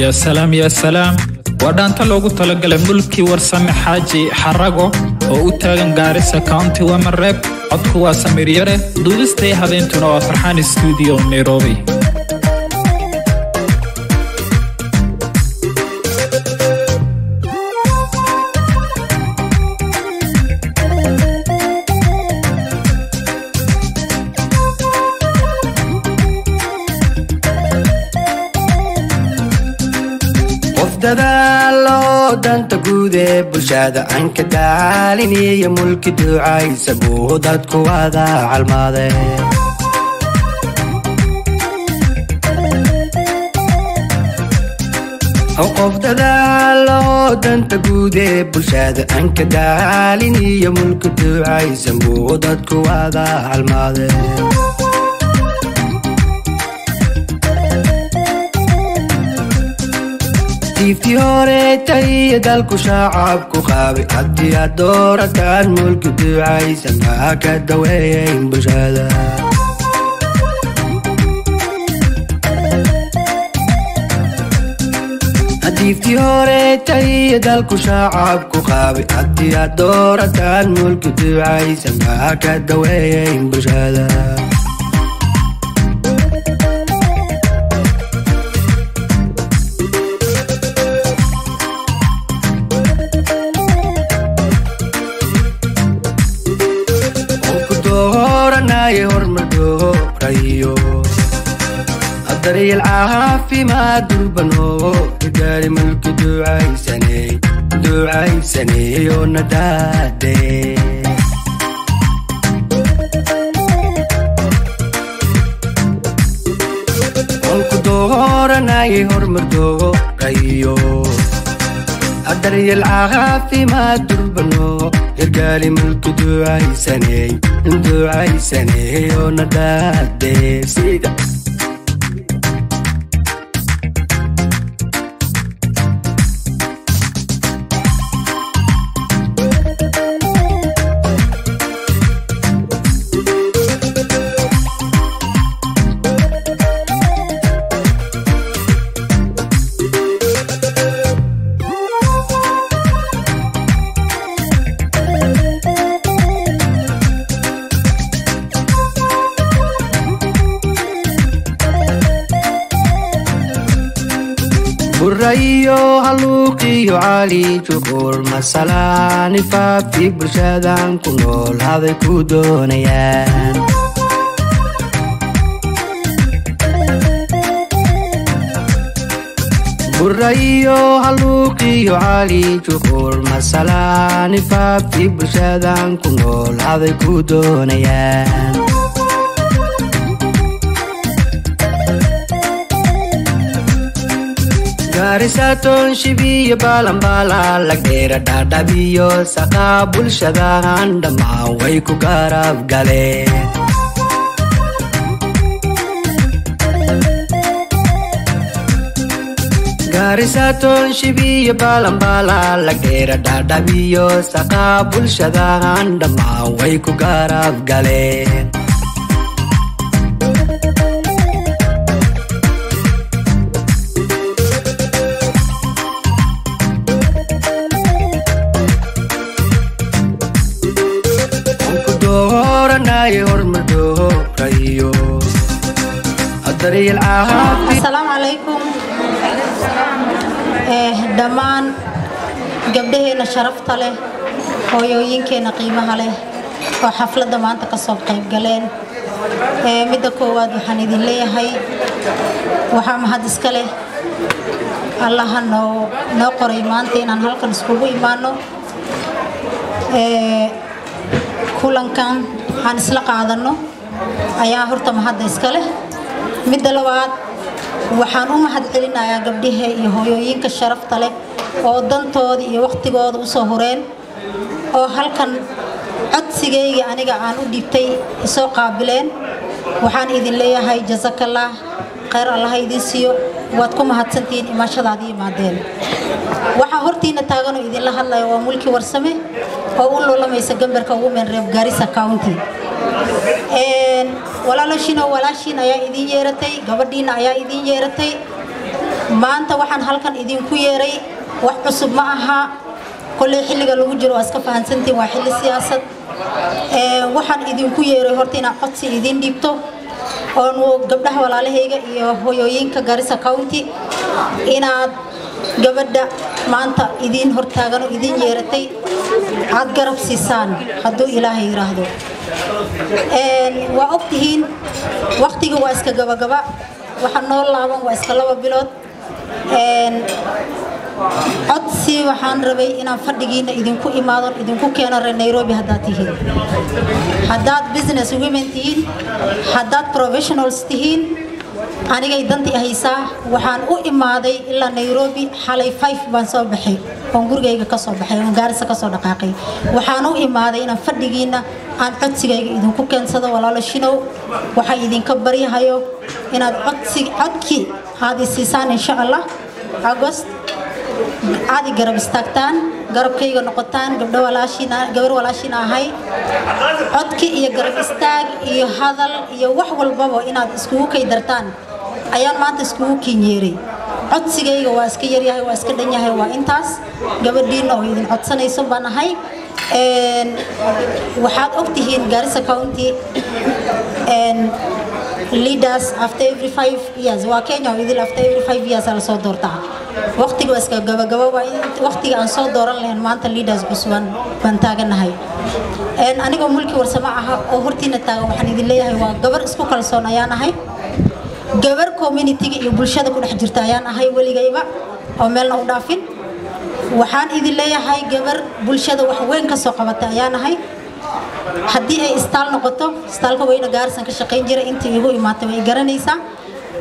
yaa salaam yaa salaam waa dhaanta loogu talagalay mulkii warsame xaaji xarago oo u taagan gaarisa county wamareeb codku waa samiir duubistay habeentuna waa farxaan stuudio nairobi dadaalo danta guud ee bulshada aan ka daaliniyo mulki ducaysa buu dadku wada calmaade qof dadaalo danta guud ee bulshada aan ka daaliniyo mulki ducaysa buu dadku wada calmaade diiftii horeetay dalku shacabku qaabay haddii aad doorataan mulki ducaysan maa ka daweeyayn bulshada diiftii horeetay dalku shacabku qaabay haddii aad doorataan mulki ducaysan maa ka daweeyayn bulshada dooranaaye hormadoorayo daryeel caafimaad durbano gaari mulki ducaysaney ducaysaneeyo nadaade olku dooranaaye hormadoorayo daryeel caafimaad durbano gargaali mulki ducaysaney ducaysaneeyo nadaade sida burayo haluuqiyo cali juqur masalaani faabti bulshadan ku nool haday ku doonayaan. Burayo haluuqiyo cali juqur masalaani faabti bulshadan ku nool haday ku doonayaan gaarisaatoon shibiyo baalanbaala lagdheera dhaadhabiyo saqaa bulshadahan dhammaan way ku garab galeen gaarisaatoon shibiyo baalanbaala lagdheera dhaadhabiyo saqaa bulshadahan dhammaan way ku garab galeen asalaamu calaykum dhammaan gabdhaheenna sharafta leh hooyooyinkeenna qiimaha leh oo xafladda maanta ka soo qayb galeen. Midda koowaad waxaan idin leeyahay waxaa mahad iska leh. Allaha noo noo qoray maanta inaan halkan iskugu imaano. Kulankan aan isla qaadanno ayaa horta mahadda iska leh midda labaad waxaan u mahad celinayaa gabdhaha iyo hooyooyinka sharafta leh oo dantooda iyo wakhtigooda u soo hureen oo halkan codsigayga aniga aan u dhibtay isoo qaabileen. Waxaan idin leeyahay jasakallah khayr allaha idiin siiyo. Waad ku mahadsantihiin imaashadaadii imaadeen. Waxaa hortiina taaganoo idinla hadlaya waa mulki warsame oo u lulamaysa gambarka women reeb garissa county. Walaalooshiinoo walaashiin ayaa idiin yeeratay gabadhiina ayaa idiin yeeratay. Maanta waxaan halkan idinku yeeray wax cusub ma aha. Kolley xilliga lagu jiro waa iska fahansantiin waa xilli siyaasad. Waxaan idinku yeeray horta inaan codsi idin dhiibto oonu gabdhaha walaalahayga iyo hoyooyinka garissa county. Inaad gabadha maanta idiin hortaagan oo idiin yeeratay. Aad garab siisaan hadduu ilaahay yidhaahdo waa ogtihiin waktiga waa iska gabagaba waxa noo laaban waa iska laba bilood codsi waxaan rabay inaan fadhigiina idinku imaado idinku keeno reer nairobi haddaad tihiin. Haddaad business women tihiin haddaad professionals tihiin anigay dantii haysaa waxaan u imaaday ilaa nairobi xalay five baan soo baxay. Oon gurigayga ka soo baxay oon gaarisa ka soo dhaqaaqay. Waxaan u imaaday inaan fadhigiina aan codsigayga idinku keensado walaalo waxaa idinka baryahayo inaad codsi codkii aad isiisaan insha allah agost aad i garab istaagtaan garabkayga noqotaan gabdho walaashiina gabar walaashiina ahay. Codki iyo garab istaag iyo hadal iyo wax walbaba inaad iskugu kay dartaan ayaan maanta iskugu kinyeeray codsigayga waa iska yaryahay waa iska dhanyahay waa intaas. Gabadhiina oo idin codsanayso baan ahay. Waxaad ogtihiin garissa county leaders after every five years. Waa kenya idil after every five years la soo doortaa waqtiga iska gabagaba waa waqtiga aan soo dooran lahayn maanta leaders cusuban baan taaganahay. Anigoo mulki warsamo aha oo hortiina taagan waxaan idin leeyahay waa gabar isku kalsoon ayaan ahay. Gabar communityga iyo bulshada ku dhex jirta ayaan ahay weligayba oo meelna u dhaafin. Waxaan idin leeyahay gabar bulshada wax weyn ka soo qabatay ayaan ahay haddii ay istaal noqoto istaalka weyna gaarisan ka shaqayn jiray intii iigu imaatay way garanaysaa.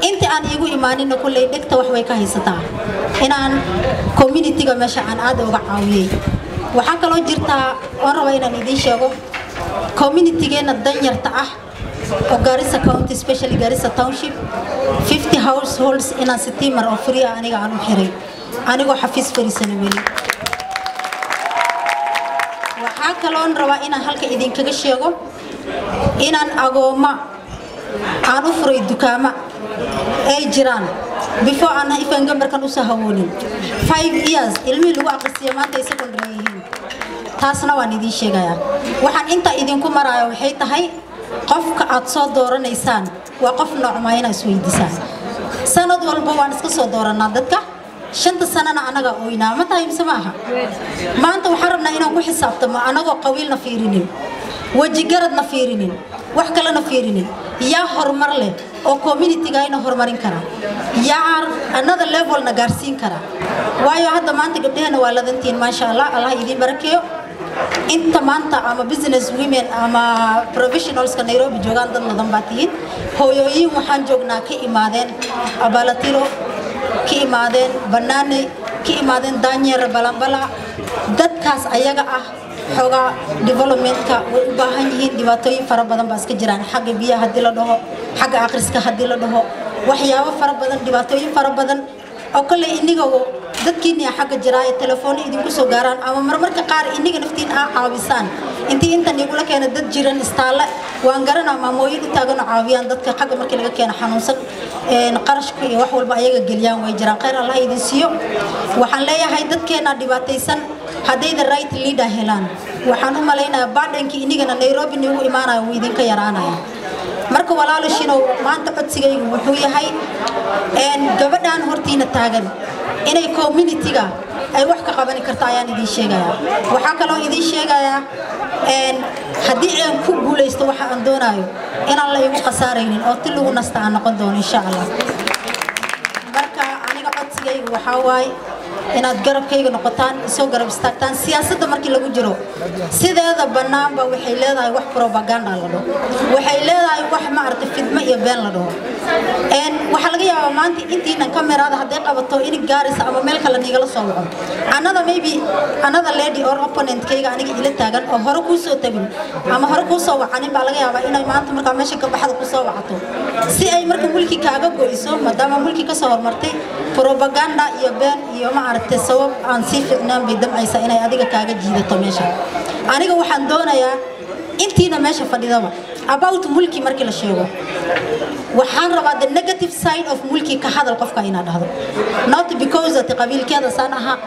Intii aan iigu imaaninna kulley dhegta wax way ka haysataa. Inaan communityga meesha aan aad uga caawiyey. Waxaa kaloo jirtaa oon raba inaan idiin sheego communitygeenna danyarta ah oo garissa county especially garissa township 50 households inaan sitiimar oo free ah aniga aan u xiray. Anigoo xafiis fariisana weli kaloon rabaa inaan halka idinkaga sheego? Inaan agooma aan u furay dukaama ay jiraan before aan ifan gambarkan u soo hawoonin. Five years ilmihii lagu aqrisiya maanta ay secondary yihiin taasna waan idiin sheegayaa. Waxaan intaa idinku maraayo waxay tahay qofka aad soo dooranaysaan waa qof noocmaa inaa isweydiisaan sanad walba waan iska soo dooranaa dadka shanta sanana anaga oynaa ma tahay mise maaha maanta waxaan rabnaa inaan ku xisaabtamo anagoo qabiilna fiirinin wejigaradna fiirinin wax kalena fiirinin yaa horumar leh oo communitygayna horumarin kara yaa another levelna gaarsiin kara. Waayo hadda maanta gabdhaheenna waa ladantiin maasha allah allah idiin barakeeyo. Inta maanta ama business women ama professionalska nairobi joogaan dad nadan baa tihiin. Hooyooyin waxaan joognaa ka imaadeen abalatiro ka imaadeen banaane ka imaadeen daanyeer balambala dadkaas ayaga ah xoogaa developmentka way u baahan yihiin dhibaatooyin fara badan baa iska jiraan. Xagga biyaha haddii la dhaho xagga akhriska haddii la dhaho. Waxyaabo fara badan dhibaatooyin fara badan. Oo kale iniga dadkiini xagga jiraa ee telefoona idinku soo gaaraan ama marmarka qaar iniga naftiin aa caabisaan intii intan igula keena dad jiran istaalle waan garanaa maamooyin u taaganoo caawiyaan dadka xagga markii laga keeno xanuunsan. Qarashka iyo wax walba ayaga geliyaan way jiraan. Khayr allah idin siiyo. Waxaan leeyahay dadkeena dhibaataysan. Haddayda right leader helaan. Waxaan u malaynayaa baadhankii inigana nairobi nigu imaanayo wuu idinka yaraanaya marka walaalo shinow maanta codsigaygu wuxuu yahay gabadhaan hortiina taagan inay communityga ay wax ka qabani karta ayaan idiin sheegayaa. Waxaa kaloo idiin sheegayaa haddii aan ku guulaysto waxa aan doonaayo inaan la igu khasaaraynin oo ti lagu nasta aan noqon doono insha allah. Marka aniga codsigaygu waxaa waaye inaad garabkayga noqotaan isoo garab istaagtaan siyaasadda markii lagu jiro. Sideeda bannaanba waxay leedahay wax propaganda la dhaho waxay leedahay wax maaragtay fidmo iyo been la dhaho waxaa laga yaabaa maanta intiinan kameraada hadday qabato in gaaraysa ama meel kale nigala soo waco another maybe another lady or opponentkayga aniga ila taagan oo hore kuu soo ama hore kuu wacanin baa laga yaabaa inay maanta markaa meesha gabaxda ku soo wacato. Si ay marka mulki kaaga goyso maadaama mulki ka soo hormartay propaganda iyo been iyo maaragtay sabab aan sii ficnaan bay damcaysaa inay adiga kaaga jiidato meesha. Aniga waxaan doonayaa intiina meesha fadhidaba. About mulki markii la sheego. Waxaan rabaa the negative side of mulki ka hadal qofka inaad dhahdo. Not because that qabiilkeeda saan aha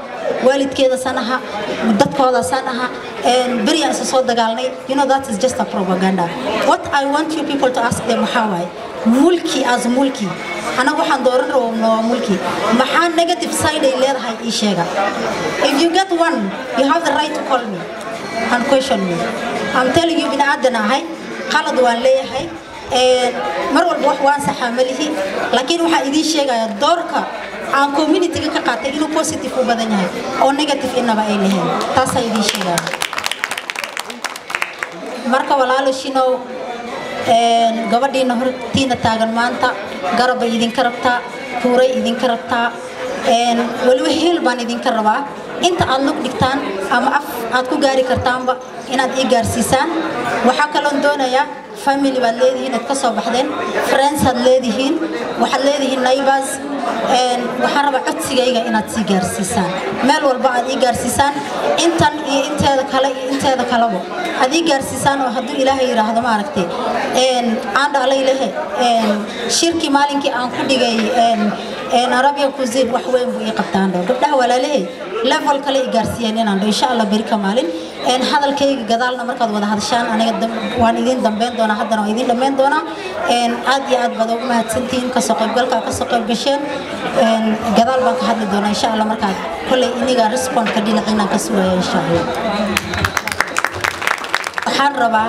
waalidkeeda saan aha dadkooda saan aha beriyan isa soo dagaalnay. You know that is just a propaganda. What i want you people to ask them waxaa waaye mulki as mulki anaga waxaan dooran rabaa waa mulki. Maxaa negative side ay leedahay ii sheega? If you get one you have the right to call me and question me. I'm telling you bini aadan ahay qalad waan leeyahay mar walba wax waan saxaa malihi laakiin waxaa idiin sheegaya doorka aan communityga ka qaatay inuu positive u badan yahay oo negative inaba ay lahayn taasaa idiin sheegaya. Marka walaalo shinow gabadhiina hortiina taagan maanta garabbay idinka rabtaa kuuray idinka rabtaa. Weliba heel baan idinka rabaa. Inta aad lug dhigtaan ama af aad ku gaari kartaanba inaad ii gaarsiisaan waxaa kaloon doonayaa family baad leedihiin aad ka soo baxdeen. Friends aad leedihiin. Waxaad leedihiin neighbors. Waxaan rabaa codsigayga inaad sii gaarsiisaan. Meel walba aad ii gaarsiisaan. Intan iyo inteeda kale iyo inteeda kaleba aad ii gaarsiisaan oo hadduu ilaahay yidhaahdo maaragtay aan dhalay lehe. Shirkii maalinkii aan ku dhigay arabian cuisine wax weyn buu ii qabtaan dhow gabdhaha walaalahay level kale i gaarsiiyeen inaan dho insha allah beri ka maalin. Hadalkayga gadaalna markaad wada hadashaan aniga waan idin dambeyn doonaa haddana waan idin dambeyn doonaa. Aad iyo aad baad ugu mahadsantihiin ka soo qaybgalka ka soo qayb gasheen. Gadaal baan ka hadli doonaa insha allah markaad kolley iniga respondka dhinaciinaan ka sugaya insha allah waxaan rabaa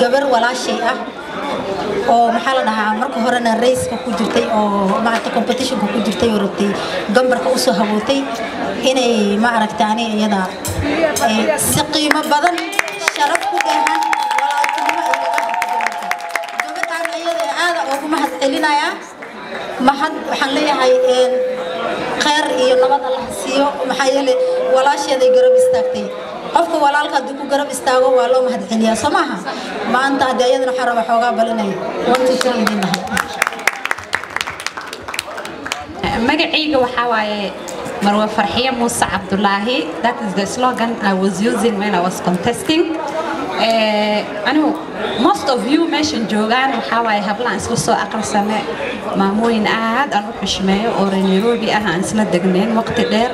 gabar walaashay ah oo maxaa la dhahaa? Marka horena rayska ku jirtay oo maaragta competitionka ku jirtay oo rabtay gambarka u soo habootay inay ma aragta ani iyada si qiimo badan sharaf ku dheehan walaaltinimo gabadhaan iyada aada ugu mahad celinayaa mahad waxaan leeyahay kheyr iyo nabad allah siiyo. Maxaa yeele walaasheeday garab istaagtay qofka walaalka haddii ku garab istaago waa loo mahad celiyaa soo maaha maanta haddii ayadana waxaan rabaa xoogaa balinay. One two three idin dhahay magacayga waxaa waaye marwe farxiye muuse cabdulaahi that is the slogan i was using when i was contesting. Anigu most of you meeshan joogaan waxaa waaye hablaan isla soo aqrisane. Maamooyin aad aan u xushmeeyo oo reer nairobi ah aan isla degnayn waqti dheer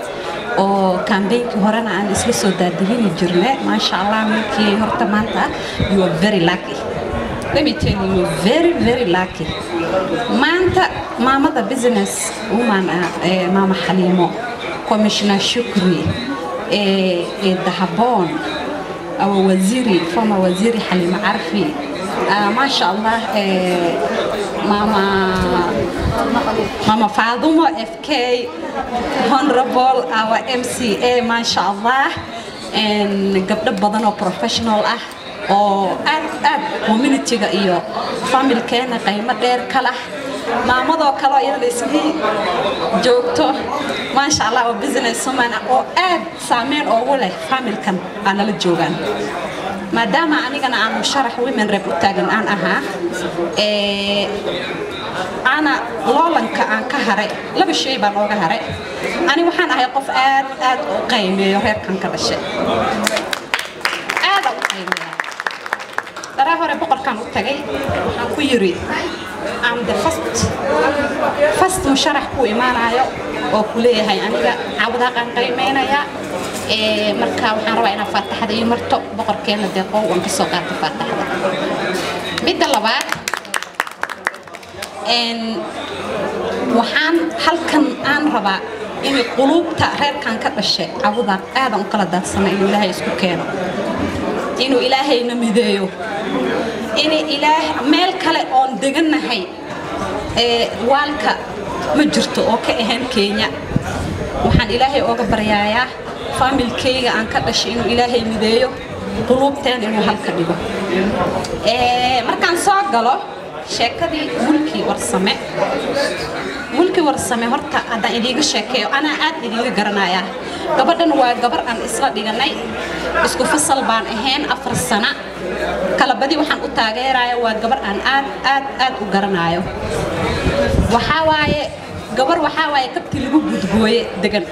oo kambeynkii horena aan isla soo daadihini jirne. Maasha allah markii horta maanta you are very lucky. Let me tell you very very lucky. Maanta maamada business woman ah ee maama xaliimo commissioner shukri ee ee dahaboon awa waziri former waziri xaliimo carfi maasha allah ee mama faadumo fk honorable our mca maasha allah gabdho badan oo professional ah oo aad aad communityga iyo familkeena qaymo dheer kalah maamadoo kaleo iyadana islii joogto maasha allah oo business woman ah oo aad saameyn oogu leh familkan aa nala joogaan maadaama anigana aan musharax women rep u taagan aan ahaa ana loolanka aan ka haray laba shay baan ooga haray. Ani waxaan ahay qof aad aad u qaymeeyo reerkan ka dhashay. Aada u qaymeeya daraa hore boqorkaan u tagay waxaan ku yiri am the first first musharax ku imaanayo oo ku leeyahay aniga. Cawdaaqaan qaymeynaya marka waxaan rabaa inaan faataxada ii marto boqorkeena deeqow waan ka soo qaata faataxada midda labaad waxaan halkan aan rabaa inay quluubta reerkan ka dhashay cawdaaq aadan u kala daadsana inuu ilaahay isku keeno. Inuu ilaahayna mideeyo. Inay ilaah meel kale oon degannahay ee waalka ma jirto oo ka ahayn kenya. Waxaan ilaahay ooga baryaayaa faamilkayga aan ka dhashay inuu ilaahay mideeyo quluubteen inuu halka dhigo. Markaan soo galo sheekadii mulkii warsame. Mulkii warsame horta haddaan idiiga sheekeeyo anaa aad idiiga garanayaa. Gabadhan waa gabar aan isla dhiganay isku fasal baan ahayn afar sana. Kalabadii waxaan u taageeraya waa gabar aan aad aad aad u garanayo. Waxaa waaye gabar waxaa waaye kabti lagu gudgooye degan.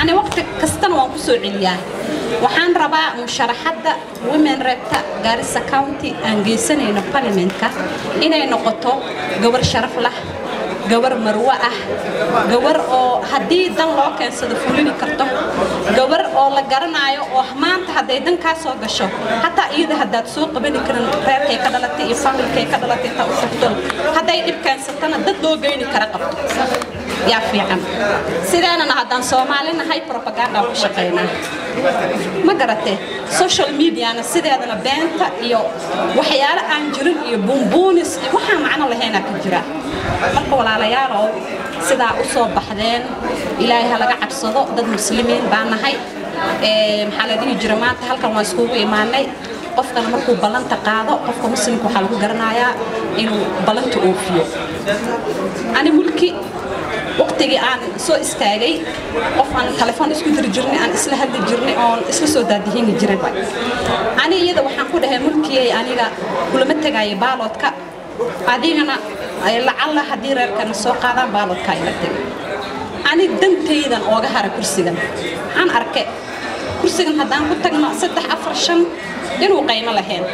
Ani waqti kastana waan ku soo celiyaa. Waxaan rabaa musharaxadda women repta gaarisa county aan geysanayno parliamentka inay noqoto gabar sharaf lah gabar marwo ah. Gabar oo haddii dan loo keensado fulini karto. Gabar oo la garanaayo oo maanta hadday dan kaa soo gasho. Hataa iyada haddaad soo qabani karin reerkay ka dhalatay iyo familkay ka dhalatay intaa u furto hadday dhib keensatana dad loo geyni kara qabto. Yaa fiican. Sideenana haddaan soomaali nahay propagandaan ku shaqaynaa ma garatee social mediana sideedana beenta iyo waxyaalo aan jirin iyo buunbuunis iyo waxaan macno lahaynaa ka jira. Marka walaalayaalow sidaa u soo baxdeen ilaahay ha laga cabsado dad muslimiin baa nahay. Maxaa la dhihi jira maanta? Halkan waan iskugu imaanay. Qofkana markuu ballanta qaado qofka muslimka waxaa lagu garanayaa inuu ballanta oofiyo ani mulki waqtigii aan soo istaagay qof aan telefoon isku diri jirnay aan isla hadli jirnay oon isla soo daadihini jirayba ani iyada waxaan ku dhahay mulkiyay aniga kulama tegaayo baaloodka. Adigana lacalla haddii reerkana soo qaadaan baaloodkaa ila tegay ani dantaydan ooga hara kursigan. Waxaan arke kursigan haddaan ku tagno saddex afar shan inuu qaymo lahayn.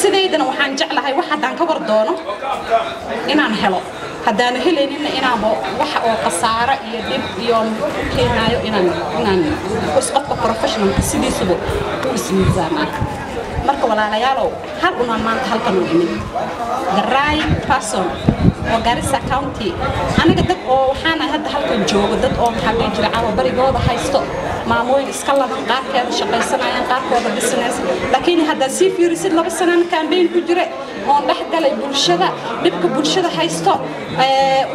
Sidaydana waxaan jeclahay wax haddaan ka war doono inaan helo haddaana helayninna inaanba waxa oo khasaaro iyo dhib iyo keenaayo inaan qofka professionalka sidiisuba u ismiisaamaa marka walaalayaalow hal unaan maanta halkan u imid the right person oo garissa county. Aniga dad oo waxaana hadda halkan joogo dad oo maxaa jira caawa barigooda haysto maamooyin iska ladan qaarkeeda shaqaysanayaan qaarkooda business laakiin haddaad sii fiirisid laba sanaan campaign ku jire oon dhex galay bulshada dhibka bulshada haysto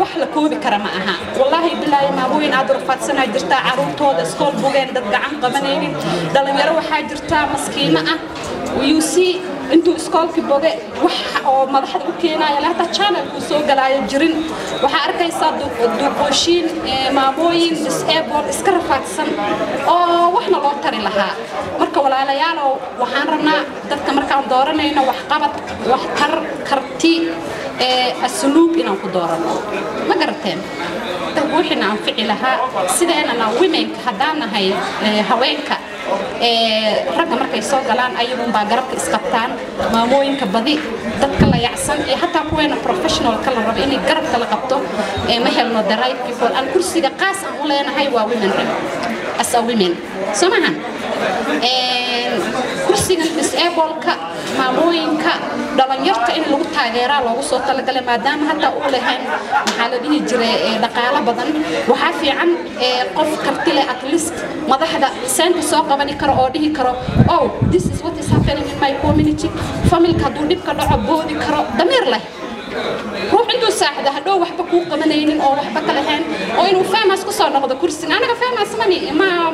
wax la koobi kara ma aha. Wallaahi bilaahi maamooyin aad rafaadsanaa jirtaa caruurtooda iskool bugeen dad gacan qabanaynin dhalinyaro waxaa jirtaa maskiino ah intuu iskoolkii boge wax oo madaxda u keenaya hataa channelku soo galaayo jirin. Waxaa arkaysaa duqooshiin maamooyin disable iska rafaadsan oo waxna loo tari lahaa. Marka walaalayaalow waxaan rabnaa dadka markaan dooranayno waxqabad waxtar karti asluub inaan ku dooranno ma garateen? Wixina anfici lahaa sideenana womenka haddaan nahay haweenka ragga markay soo galaan ayagunbaa garabka isqabtaan maamooyinka badi dadka la yacsan iyo hataa kuweena professionalka la rabo inay garabka la qabto ma helno the right people. Aan kursiga qaas aan u leenahay waa women rep as a women. Soo mahan kursigan disableka maamooyinka dhalinyarta in lagu taageeraa loogu soo talagalay maadaama hataa u lahayn maxaa la dhihi jiray dhaqaalo badan. Waxaa fiican qof karti leh at least madaxda seenta soo qabani karo oo dhihi karo oh this is what is happening in my community. Familka hadduu dhibka dhaco boodi karo damiir leh ruux intuu saaxda hadhow waxba kuu qabanaynin oo waxba ka lahayn oo inuu famous ku soo noqdo kursiga anaga mani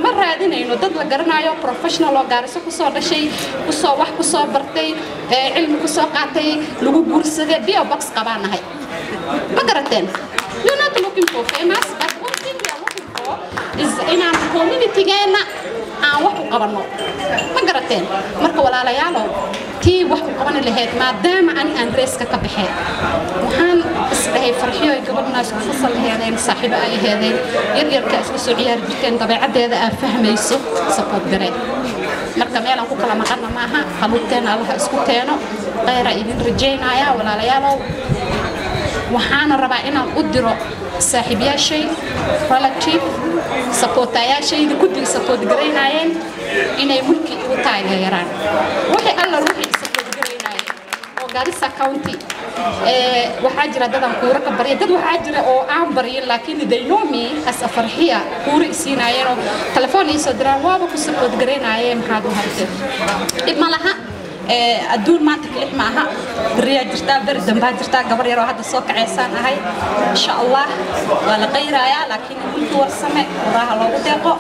ma raadinayno. Dad la garanayo professional oo gaariso ku soo dhashay ku soo wax ku soo bartay cilmi ku soo qaatay lagu guursaday bio box qabaan nahay. Ma garateen? You're not looking for famous but one thing are looking for is inaan communitygeenna aan wax u qabanno ma garateen? Marka walaalayaalow tii wax u qabani lahayd maadaama ani aan reeska ka baxeen. Waxaan isdhahay farxiyo ay gabadhna isku fasal laheedeen saaxiibo ay aheedeen yaryarka isla soo ciyaari jirteen dabeecaddeeda aad fahmayso sapood gareen marka meelaan ku kala maqanna maaha qaluubteena allaha isku teeno khayra idin rajaynaya walaalayaalow. Waxaana rabaa inaan u diro saaxiibyaashay relative sapootayaashayda guddiga sapood garaynayeen inay mulki u taageeraan wixii alla ruuxii garissa county. Kuura ka barya dad waxaa jira oo aan baryin laakiin they know me as a kuura isiinaayeenoo telefoon iisoo diraan waaba ku sapood garaynayeen maxaad u hartee dhib ma laha adduun maanta kalix ma beriyaa jirtaa beri dambaa jirtaa gabar yaroo hadda soo kaceysaan ahay. Insha allah waa la qayraayaa laakiin mulki warsame waraha loogu deeqo.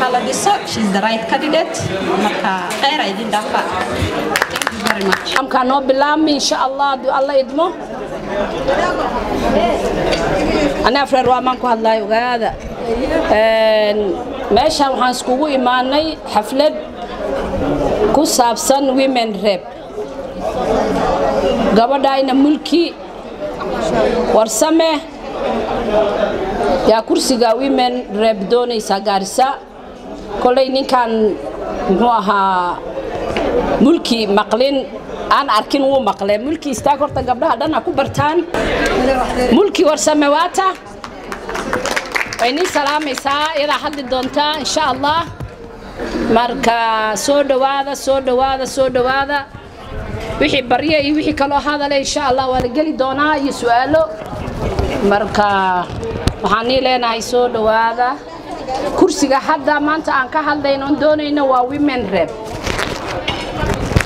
Ha la dhiso she's the right candidate. Marka khayra idin dhaafa. Amkaa noo bilaabmi insha allah hadduu alla idmo. Anaa freer waamaan ku hadlayo ogaada. Meeshaan waxaan iskugu imaanay xaflad ku saabsan women rep. Gabadhayna mulki. Warsame yaa kursiga women reeb doonaysaa gaarisa. Kolley ninkan muxuu ahaa mulki maqlin. Aan arkin wuu maqle mulki istaag horta gabdhaha dhan ha ku bartaan. Mulki warsame waata. Way nin salaamaysaa iyadaa hadli doontaa insha allah marka soo dhowaada soo dhowaada soo dhowaada wixii barye iyo wixii kaloo hadale insha allah waa la geli doonaa iyo su'aalo. Marka waxaan nii leenahay soo dhowaada kursiga hadda maanta aan ka hadlayno on doonayno waa women rep.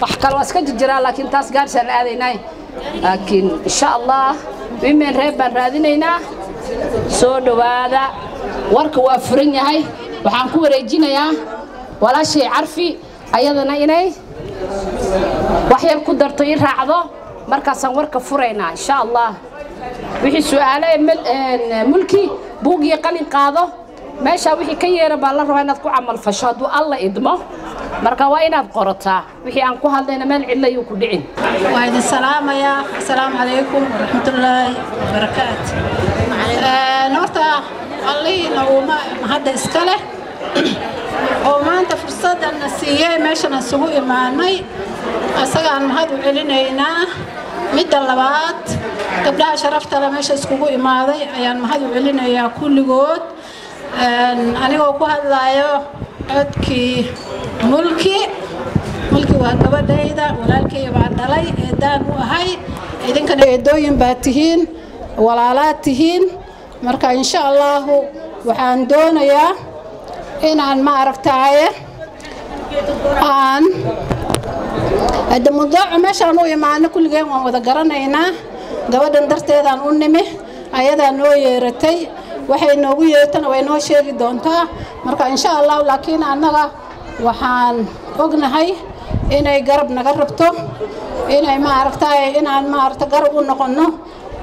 Wax waa iska jirjiraa laakiin taas gaarisaan aadaynay laakiin insha allah women rep baan raadinaynaa. Soo dhowaada warka waa furan yahay. Waxaan ku wareejinayaa walaashay carfi ayadana inay wax yar ku darto ii raacdo. Markaasaan warka furaynaa insha allah wixii su'aale ee mulki buug iyo qalin qaado meeshaa wixii ka yeera baa la rabaa inaad ku camal fasho. Hadduu alla idmo marka waa inaad qorataa. Wixii aan ku hadlayna meel cidla yuu ku dhicin. Waa idin salaamayaa asalaamu calaykum waraxmatullaahi wabarakaatu. Horta allihiina uuma hadda iska leh oo maanta fursadana siiyey meeshan isugu imaanay. Asagaan mahad u celinaynaa. Midda labaad gabdhaha sharaftale meesha iskugu imaaday ayaan mahad u celinayaa kulligood. Anigoo ku hadlayo codkii mulki. Mulki waa gabadhayda walaalkayga baa dhalay eedaan u ahay. Idinkana eedooyin baa tihiin walaalaad tihiin. Marka insha allaahu waxaan doonayaa inaan ma aragtaaye aan hadda mudaaco meeshaan u imaano kulligeen waan wada garanaynaa. Gabadhan darteedaan u nimi ayadaa noo yeeratay. Waxay noogu yeertana way noo sheegi doontaa. Marka insha allahu laakiin annaga waxaan ognahay inay garab naga rabto inay ma aragtaaye inaan maaragta garab u noqonno.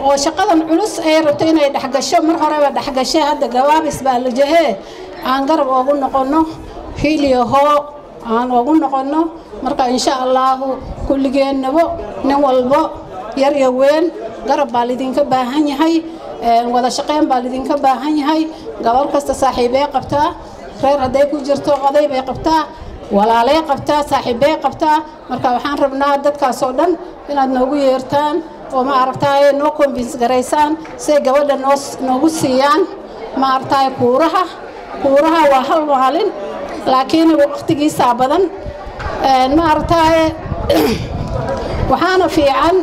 Oo shaqadan culus ay rabto inay dhexgasho. Mar horeba dhexgashe hadda gabaabis baa la jahee aan garab oogu noqonno hiliyo hoo aan oogu noqonno marka insha allaahu kulligeennabo nin walbo yar iyo weyn garab baa lidinka baahan yahay wada shaqayn baa lidinka baahan yahay. Gabar kasta saaxiibey qabtaa reer hadday ku jirto oday bay qabtaa walaaley qabtaa saaxiibbey qabtaa. Marka waxaan rabnaa dadkaasoo dhan inaad noogu yeertaan oo ma aragtaaye noo convince garaysaan siay gabadha noo noogu siiyaan. Ma aragtaaye kuuraha kuuraha waa hal maalin laakiin waqtigiisaa badan. Ma aragtaaye waxaana fiican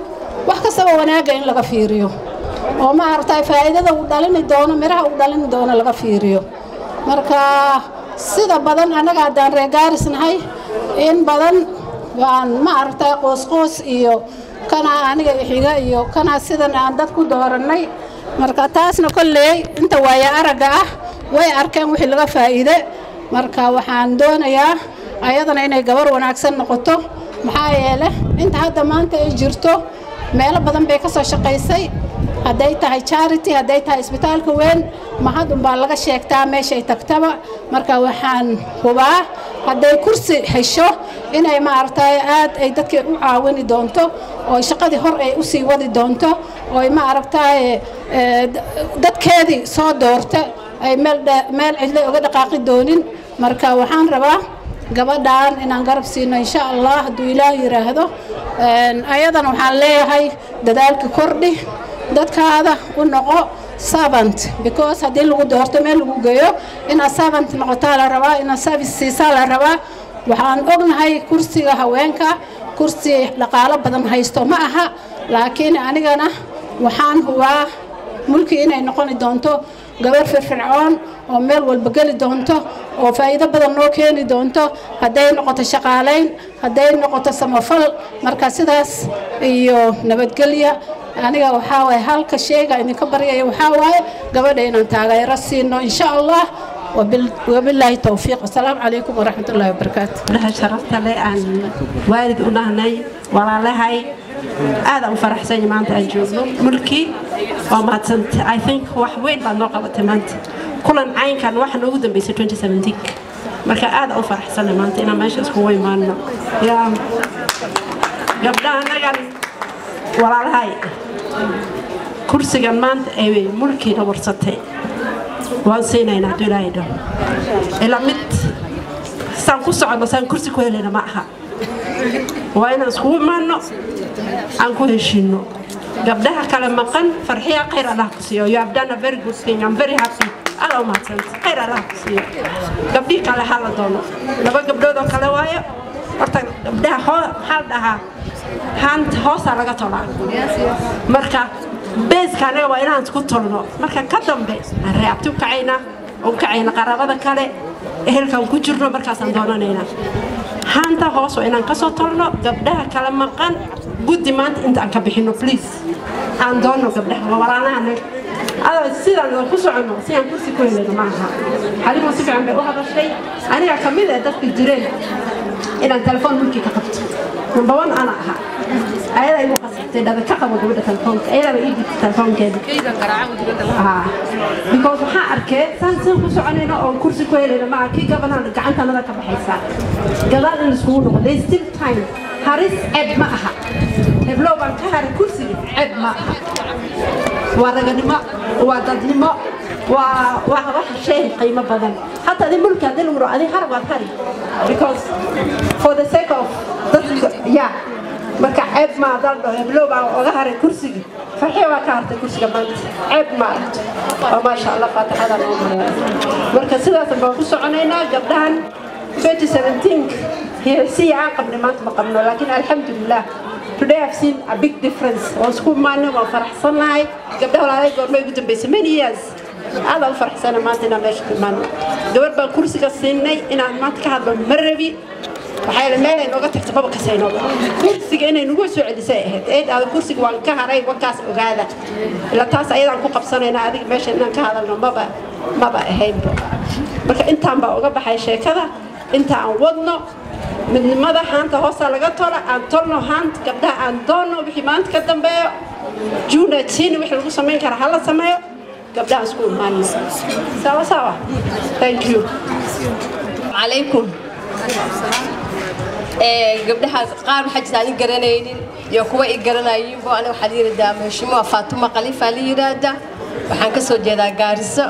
wax kastaba wanaagga in laga fiiriyo. Oo ma aragtaaye faa'iidada uu dhalini doono miraha uu dhalini doono laga fiiriyo. Marka sida badan annaga haddaan reegaaris nahay in badan baan ma aragtaaye qoosqoos iyo kanaa aniga ixiga iyo kanaa sidan aan dad ku doorannay. Marka taasna kolley inta waaya aragga ah way arkeen wixii laga faa'iide marka waxaan doonayaa ayadana inay gabar wanaagsan noqoto. Maxaa yeele inta hadda maanta ay jirto meelo badan bay ka soo shaqaysay. Hadday tahay charity hadday tahay isbitaalka weyn mahad unbaa laga sheegtaa meeshay tagtaba. Marka waxaan hubaa hadday kursi hesho inay maaragtay aad ay dadkii u caawini doonto oo shaqadii hor ay u wadi doonto oo ma aragtay dadkeedii soo doorta ay meel cidlay uga dhaqaaqi doonin. Marka waxaan rabaa gabadhan inaan garab siino insha allah hadduu ilaah yidhaahdo ayadana waxaan leeyahay dadaalka kordhi dadkaada u noqo servant. Because haddii lagu doorto meel lagu geeyo inaad servant noqotaa la rabaa inaad service siisaa la rabaa. Waxaan ognahay kursiga haweenka kursi dhaqaalo badan haysto ma aha. Laakiin anigana waxaan hubaa mulki inay noqoni doonto gabar firfircoon oo meel walba geli doonto oo faa'iido badan noo keeni doonto hadday noqoto shaqaalayn hadday noqoto samafal marka sidaas iyo nabadgelya. Aniga waxaa waaye halka sheega idinka baryaya waxaa waaye gabadha inaan taageero siino insha allah wabilaahi towfiiq wasalaamu calaykum waraxmat ullahi wabarakaatu gabdhaha sharafta leh aan waalid u nahnay walaalahay. Aad aan u faraxsanya maanta aan joogno mulki waa mahadsanta i think wax weyn baad noo qabatay maanta. Kulan caynkan waxa noogu dambeysay 2017 marka aad aan u faraxsanay maanta inaan meesha iskugu imaano yaa gabdhaha anagan walaalahay. Kursigan maanta ay mulkiina warsatay waan siinaynaa hadduu ilaahay dhaho ilaa mid saan ku soconno saan kursi ku helayna ma aha waa inaan iskugu imaanno aan ku heshiinno gabdhaha kale maqan farxiya khayr allah ku siiyo you have done a very good thing I'm very happy. Alla u mahadsanta khayr allah ku siiyo gabdhii kale ha la doono laba gabdhood oo kale waayo horta gabdhaha hoo maxaa dhahaa haanta hoosaa laga tolaa marka beeska anaga waa inaan isku tolno. Marka ka dambe aan reabti u kacaynaa u kacayna qaraabada kale. Ehelkan ku jirno markaasaan doonanaynaa haanta hoos waa inaan ka soo tolno. Gabdhaha kale maqan guddi maanta inta aan ka bixino please. Aan doonno gabdhaha waa walaanaha adoo sidaan ku soconno si aan kursi ku helayno maaha xalimo si fiican bay u hadashay. Aniga ka mid ee dadka jireen inaan telefoon mulkii ka qabto. Number one ana ahaa ayadaa igu qasabtay dhada ka qabo gabadha telefoonka ayadaaba ii jirta telefoonkeeda because waxaa arkee saan saan ku soconayno oo kursi ku helayno maaha kii gabanaan gacantanada ka baxaysaa gadaal in iskugu noqo they still time. Haris ceb ma aha. Heblow baan ka haray kursiga ceb ma aha. Waa raganimo waa dadnimo waa waa wax shay qiimo badan. Hatta adi mulki haddii lagu adi har waad hari because for the sake of dadka ya marka ceeb ma haddaan dhaho heblow baa oga haray kursiga farxiya waa ka hartay kursiga maanta ceeb ma aragto waa maasha allah faatixada noo maraya marka sidaas baan ku soconaynaa gabdhahan 2017 heesiya aan qabnay maanta ma qabno laakiin alxamdulilah Today I've seen a big difference. Waan isku imaanay waan faraxsanahay. Gabdhaha walaalay goormay ugu dambeysay many years. Aad aan u faraxsanahay maanta inaan meesha ku imaano. Gabar baan kursiga siinay inaan maanta ka hadlo ma rabi waxay la meel ay nooga tagto baba kasayno kursiga inay nagu soo celisay ahayd eed aad kursiga waan ka haray wankaas ogaada ila taas ayadaan ku qabsanaynaa adiga meesha inaan ka hadalno maba maba ahaynba marka intaan baa uga baxay sheekada inta aan wadno midnimada haanta hoosta laga tola aan tolno haanta gabdhaha aan doonno wixii maanta ka dambeeyo juunatiina wixii lagu samayn kara hala sameeyo gabdhaha isku imaanno sawa sawa thank you عليكم gabdhaha qaar waxaa jirta aan garanaynin iyo kuwa i garanayinbo aniga waxaa la yidhahdaa maheshimiwa faatuma khaliifa la yidhaahdaa waxaan ka soo jeedaa gaariso.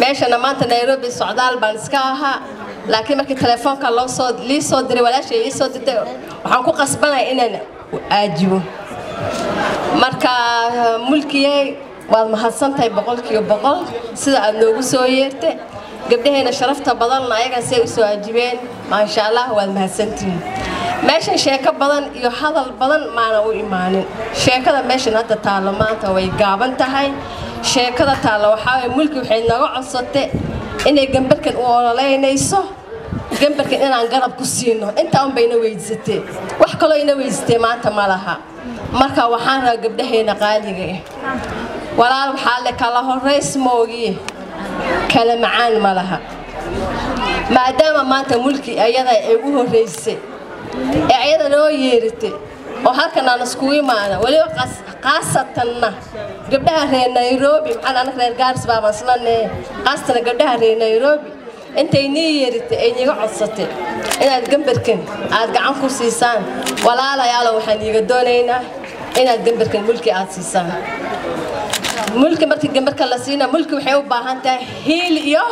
Meeshana maanta nairobi socdaal baan iska ahaa laakiin markii telefoonka loo soo lii soo diray walaashay ii soo dirtay waxaan ku qasbanaya inaan aajibo. Marka mulkiyey waad mahadsantahay boqolkiiba boqol sida aad noogu soo yeertay gabdhaheena sharafta badanna ayagan say u soo ajibeen maasha allah waad mahadsantihiin. Meeshan sheeko badan iyo hadal badan maana u imaanin. Sheekada meeshan hadda taallo maanta way gaaban tahay. Sheekada taallo waxaa waye mulki waxay naga codsatay inay gambarkan u ololeynayso gambarkan inaan garab ku siino. Intaa unba ina weydiisatee wax kaloo ina weydiisatee maanta ma laha. Marka waxaan rabaa gabdhaheena qaaliga ah walaal waxaa le kala horays moogiye kala macaan ma laha. Maadaama maanta mulki ayada ay u horraysay ee ayada noo yeeratay oo halkan aan iskugu imaana weliba khaasatanna gabdhaha reer nairobi maxaan anaga reer gaaris baabaan islanee khaasatana gabdhaha reer nairobi intay nii yeeratay ay niiga codsatay. Inaad gambarkan aad gacan ku siisaan walaalayaalo waxaan iiga doonaynaa inaad gambarkan mulki aad siisaan mulki markii gambarka la siina mulki waxay u baahan tahay hiil iyo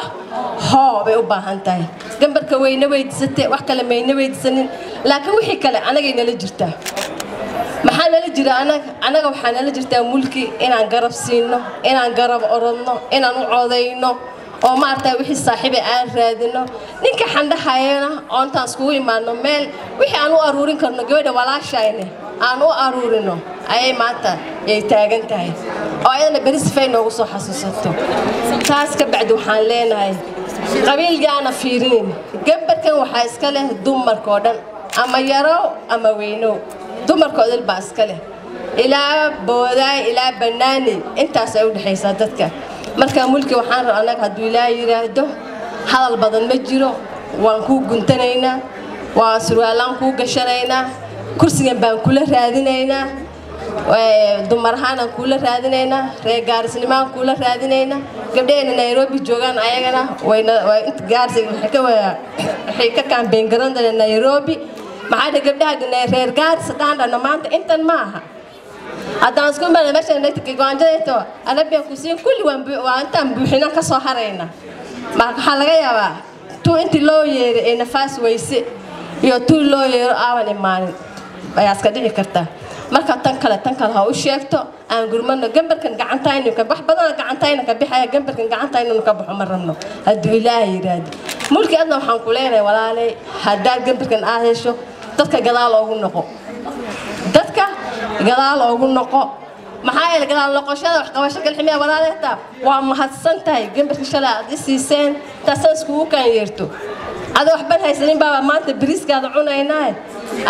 hoo bay u baahan tahay. Gambarka wayna weydiisatay wax kale mayna weydiisanin laakiin wixii kale anagay nala jirtaa. Maxaa nala jira anaga? Waxaa nala jirtaa mulki inaan garab siino inaan garab orodno inaan u codayno oo maaragtay wixii saaxiiba aan raadino. Ninka xandhahayana oo intaan iskugu imaano meel wixii aan u aruurin karno gabadha walaashayne aan u aruurino ayay maanta ay taagan tahay oo ayadana beri sifay noogu soo xasuusato. Taas ka bacdi waxaan leenahay qabiilgaana fiirinin gambarkan waxaa iska leh dumarkoo dhan ama yarow ama weynow. Dumarkoo dhan baa iska leh. Ilaa boodaay ilaa bannaani intaas ay u dhexaysaa dadka. Marka mulki waxaan raba annaga hadduu ilaa yidhaahdo hadal badan ma jiro. Waan kuu guntanaynaa waa surwaalaan kuu gashanaynaa kursigan baan kula raadinaynaa dumar ahaanaan kuula raadinaynaa reer gaarisnimaan kuula raadinaynaa gabdhaheena nairobi joogaan ayagana waxay ka kaambeyn garan doonaa nairobi. Maxaa dhe gabdhaha reer gaaris haddaan dhahno maanta intan ma aha haddaan isku imaana meesha gaanjadayto anabiyan ku siin kulli waa intaan buuxina ka soo harayna. Waxaa laga yaabaa tuu intii loo yeeray ee nafaas weyse iyo tuu loo yeero aaban imaanin. Ayaa iska dhici kartaa marka tan kale tan kale ha u sheegto aan gurmano gambarkan gacantaynu ka wax badan gacantayna ka bixaya gambarkan gacantaynu ka baxo ma rabno. Hadduu ilaahay yiraahdo. Mulki adna waxaan ku leenahay walaalay haddaad gambarkan aad hesho dadka gadaal oogu noqo. Dadka gadaal oogu noqo. Maxaa yeelay gadaal noqoshada wax qabasho kalximiya walaaleeta waa mahadsan tahay gambarka shalay aad i siiseen taasaan iskugu kaan yeerto. Adoo waxban haysanin baaba maanta biriiskaada cunaynaa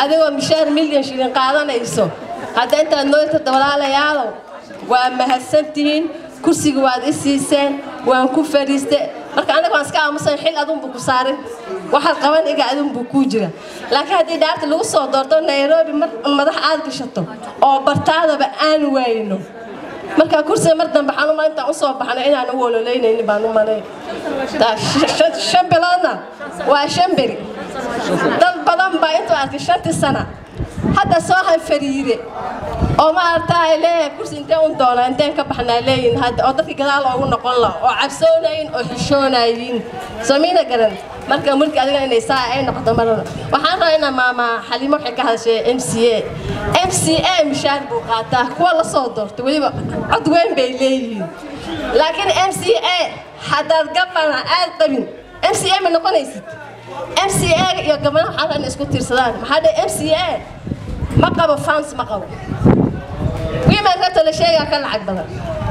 adigoo mishaar milyan shilin qaadanayso hadda intaad nooytada walaalayaalow waa mahadsantihiin kursiga waad i siiseen waan ku fadhiiste marka anaga waan iska aamusan xil adunbu ku saarin waxaad qaban iga adunbuu kuu jira. Laakiin haddii dhaarta lagu soo doorto nairobi mar madax aad gashato oo bartaadaba aan waayno marka kursiga mar dambe waxaan uma intaan u soo baxnay inaan u wololeynaynin baan u malay shan biloodna? Waa shan beri. Dad badan baa intuu arkay shantii sana hadda soo hanfariire oo ma aragtaa leeyahay kursi intee un doona inteen ka baxnaa leeyihiin hadda? Oo dadka gadaal oogu noqon la oo cabsoonayin oo xishoonayin samiina garan. Marka mulki adiga inay saa ay noqoto marada. Waxaan rabaa inaa maama xalimo waxay ka hadashay m c a. M c a mishaar buu qaataa kuwa la soo doorto weliba cod weyn bay leeyihiin. Laakiin m c a haddaad gabana aad qabin m c a ma noqonaysid? M c a iyo gabanaha waxaa rabaa inay isku tiirsadaan maxaa dhe m c a ma qabo fans ma qabo women rabta la sheegaa ka lacag badan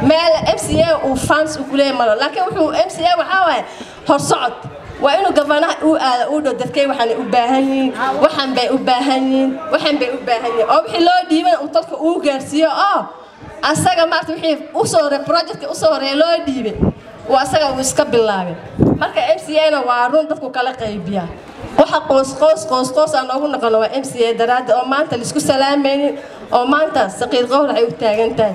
meel m c a uu fans u kuleeyahay malo laakiin wuxuu m c a waxaa waaye horsocod waa inuu gabanaha uu aado uu dhow dadkay waxaanay u baahan yihiin waxan bay u baahan yihiin waxan bay u baahan yihiin oo wixii loo dhiibana uu dadka uu gaarsiiyo oo asaga maarata wixii u soo hore projectka u soo horreeya loo dhiibay uu asaga uu iska bilaabay marka m c a na waa run dadku kala qaybiyaa waxa qoos qoos qoos qoos aan noogu noqono waa m c a daraadda oo maanta la isku salaamaynin oo maanta saqiir qowrac ay u taagan tahay.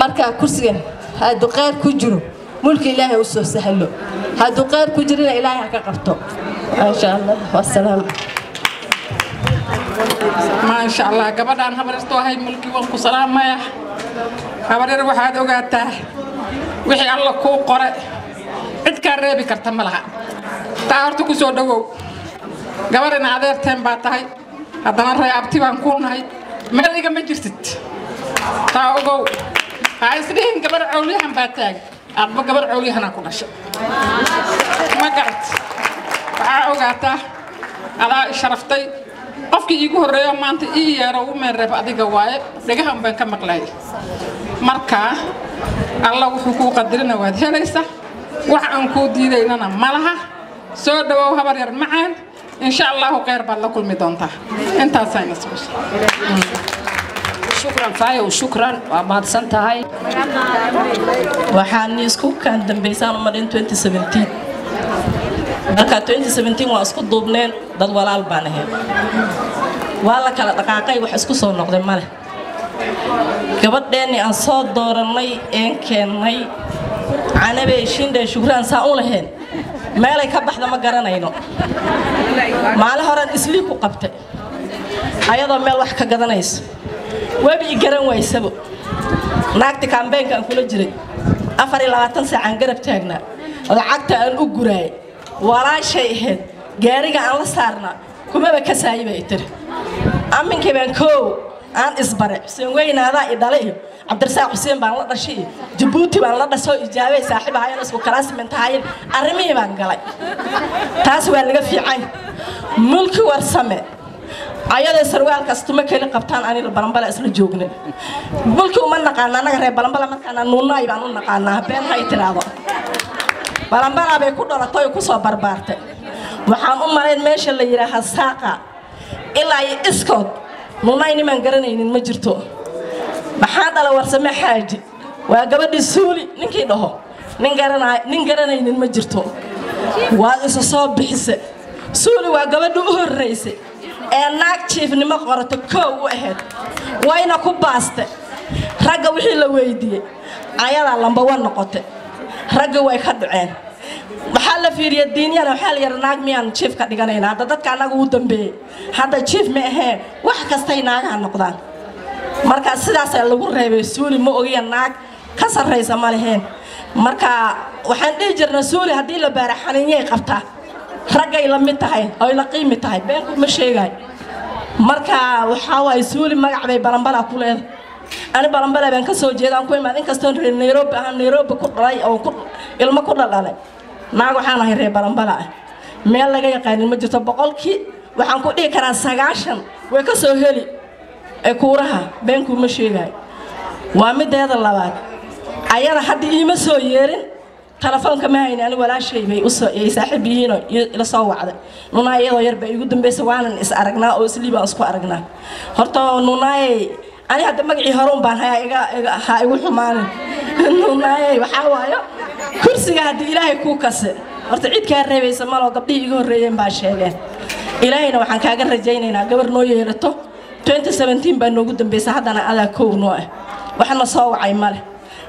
Marka kursigan hadduu qeyr ku jiro mulki ilaahay u sahlo. Hadduu qeyr ku jirina ilaahay ha ka qabto. Insha allah wasalaam. Maasha allah gabadhaan habaryartu ahay mulki waan ku salaamaya. Habaryar waxaad ogaataa wixii alla kuu qore cid kaa reebi karta ma laha. Taa horta ku soo dhowow gabadhina adeerteen baa tahay. Haddana reeabti baan kuu nahay. Meel igama jirtid. Taa ogow. Ha isdhihin gabadh cowlyahan baa taag. Aadba gabadh cowlyahanaa ku dhashay. Ma garat waxaa ogaataa adaa i sharaftay. Qofkii iigu horreeyo maanta ii yeero u meelreeb adiga waaye dhegahan baan ka maqlayay marka alla wuxuu kuu qadirina waad helaysa. Wax aan kuu diidaynana ma laha. Soo dhawow habar yar macaan insha allahu kheyr baad la kulmi doontaa intaasayna shukran faayow shukran. Waa mahadsan tahay waxaan isku kaan dambaysaan u marin 2017 marka 2017 waa isku duubneen dad walaal baan ahayn waa la kala dhaqaaqay wax isku soo noqday male gabadheenni aan soo doorannay een keennay canabey shindhe shukraan saa u lahayn meelay ka baxda ma garanayno. Maalin horean islii ku qabtay. Ayadoo meel wax ka gadanayso. Webi i garan waysabo naagti kaambeenkaan kula jiray. Afar iyo labaatan saacaan garab taagnaa. Lacagta aan u guraayay. Walaashay ahayd. Gaariga aan la saarnaa. Kumaba kasaayi bay tiri aminkii baan koow aan isbare xuseen weynaadaa i iyo cabdirasaaq xuseen baan la dhashay jabuuti baan la dhasoo ijaabay saaxiib ahaayeen isku kalaasimen tahayen arrimihii baan galay taas waa laga fiican mulki warsame ayadoo sarwaalkaas tuma keli qabtaan anil balanbala isla joogna mulki uma naqaana anaga reer balanbala markaana nuunaay baan u naqaanaa been hay tiraahdo balanbalaa bay ku dhalatay oo ku soo barbaartay waxaan u malayn meesha la yidhaahaa saaqa ilaa iyo iskood nuunaay nimaan garanaynin ma jirto maxaa dhala warsame xaaji? Waa gabadhii suuli. Ninkii dhaho. Nin garanay nin garanaynin ma jirto. Waad isa soo bixise. Suuli waa gabadhii u horraysay ee naag jiifnimo qorato koow u ahayd wayna ku baaste. Ragga wixii la weydiiyey ayadaa lambawa noqote. Ragga way ka dhaceen. Waxaa la fiiriya diinyana waxaa la yidha naag miyaan jiif ka dhiganayna hadda dadka annaga uu dambeeyey. Hadda jiif ma ahee. Wax kastay naagaha noqdaan marka sidaasaa lagu reebay suuli ma ogiya naag? Ka sarraysa ma leheen marka waxaan dhihi jirnay suuli haddii la baara xaniinyay qabtaa. Raggay la mid tahay oy la qiimi tahay. Beenku ma sheegayo marka waxaa waaye suuli magac bay balanbalaa ku leedahay. Ani balanbala baan ka soo jeeda aan ku imaad inkastoo reer nairobi ahaan nairobi ku dhalay oo ilmo ku dhaldhalay naag waxaan ahay reer balanbala ah. Meel laga yaqaanin ma jirto boqolkii? Waxaan ku dhihi karaa sagaashan. Way ka soo heli ee kuuraha beenku ma sheegayo. Waa mideeda labaad. Ayada hadda iima soo yeerin telefoonka ma hayni ani walaashay bay ay saaxiib ila soo wacday. Nunaa iyadoo yar bay igu dambaysa waanan is aragnaa oo islii baan isku aragnaa. Horta nunaayey ani hadda magacii hore un baan hayaa ha igu xumaanin. Nunaayey waxaa waayo kursiga haddii ilaahay kuu kase. Horta cid kaa reebaysa maloo gabdhihii iga horreeyeen baa sheegeen. Ilaahayna waxaan kaaga rajaynaynaa gabar noo yeelato. 2017 baa noogu dambaysa haddana adaa kow noo ah waxna soo wacay male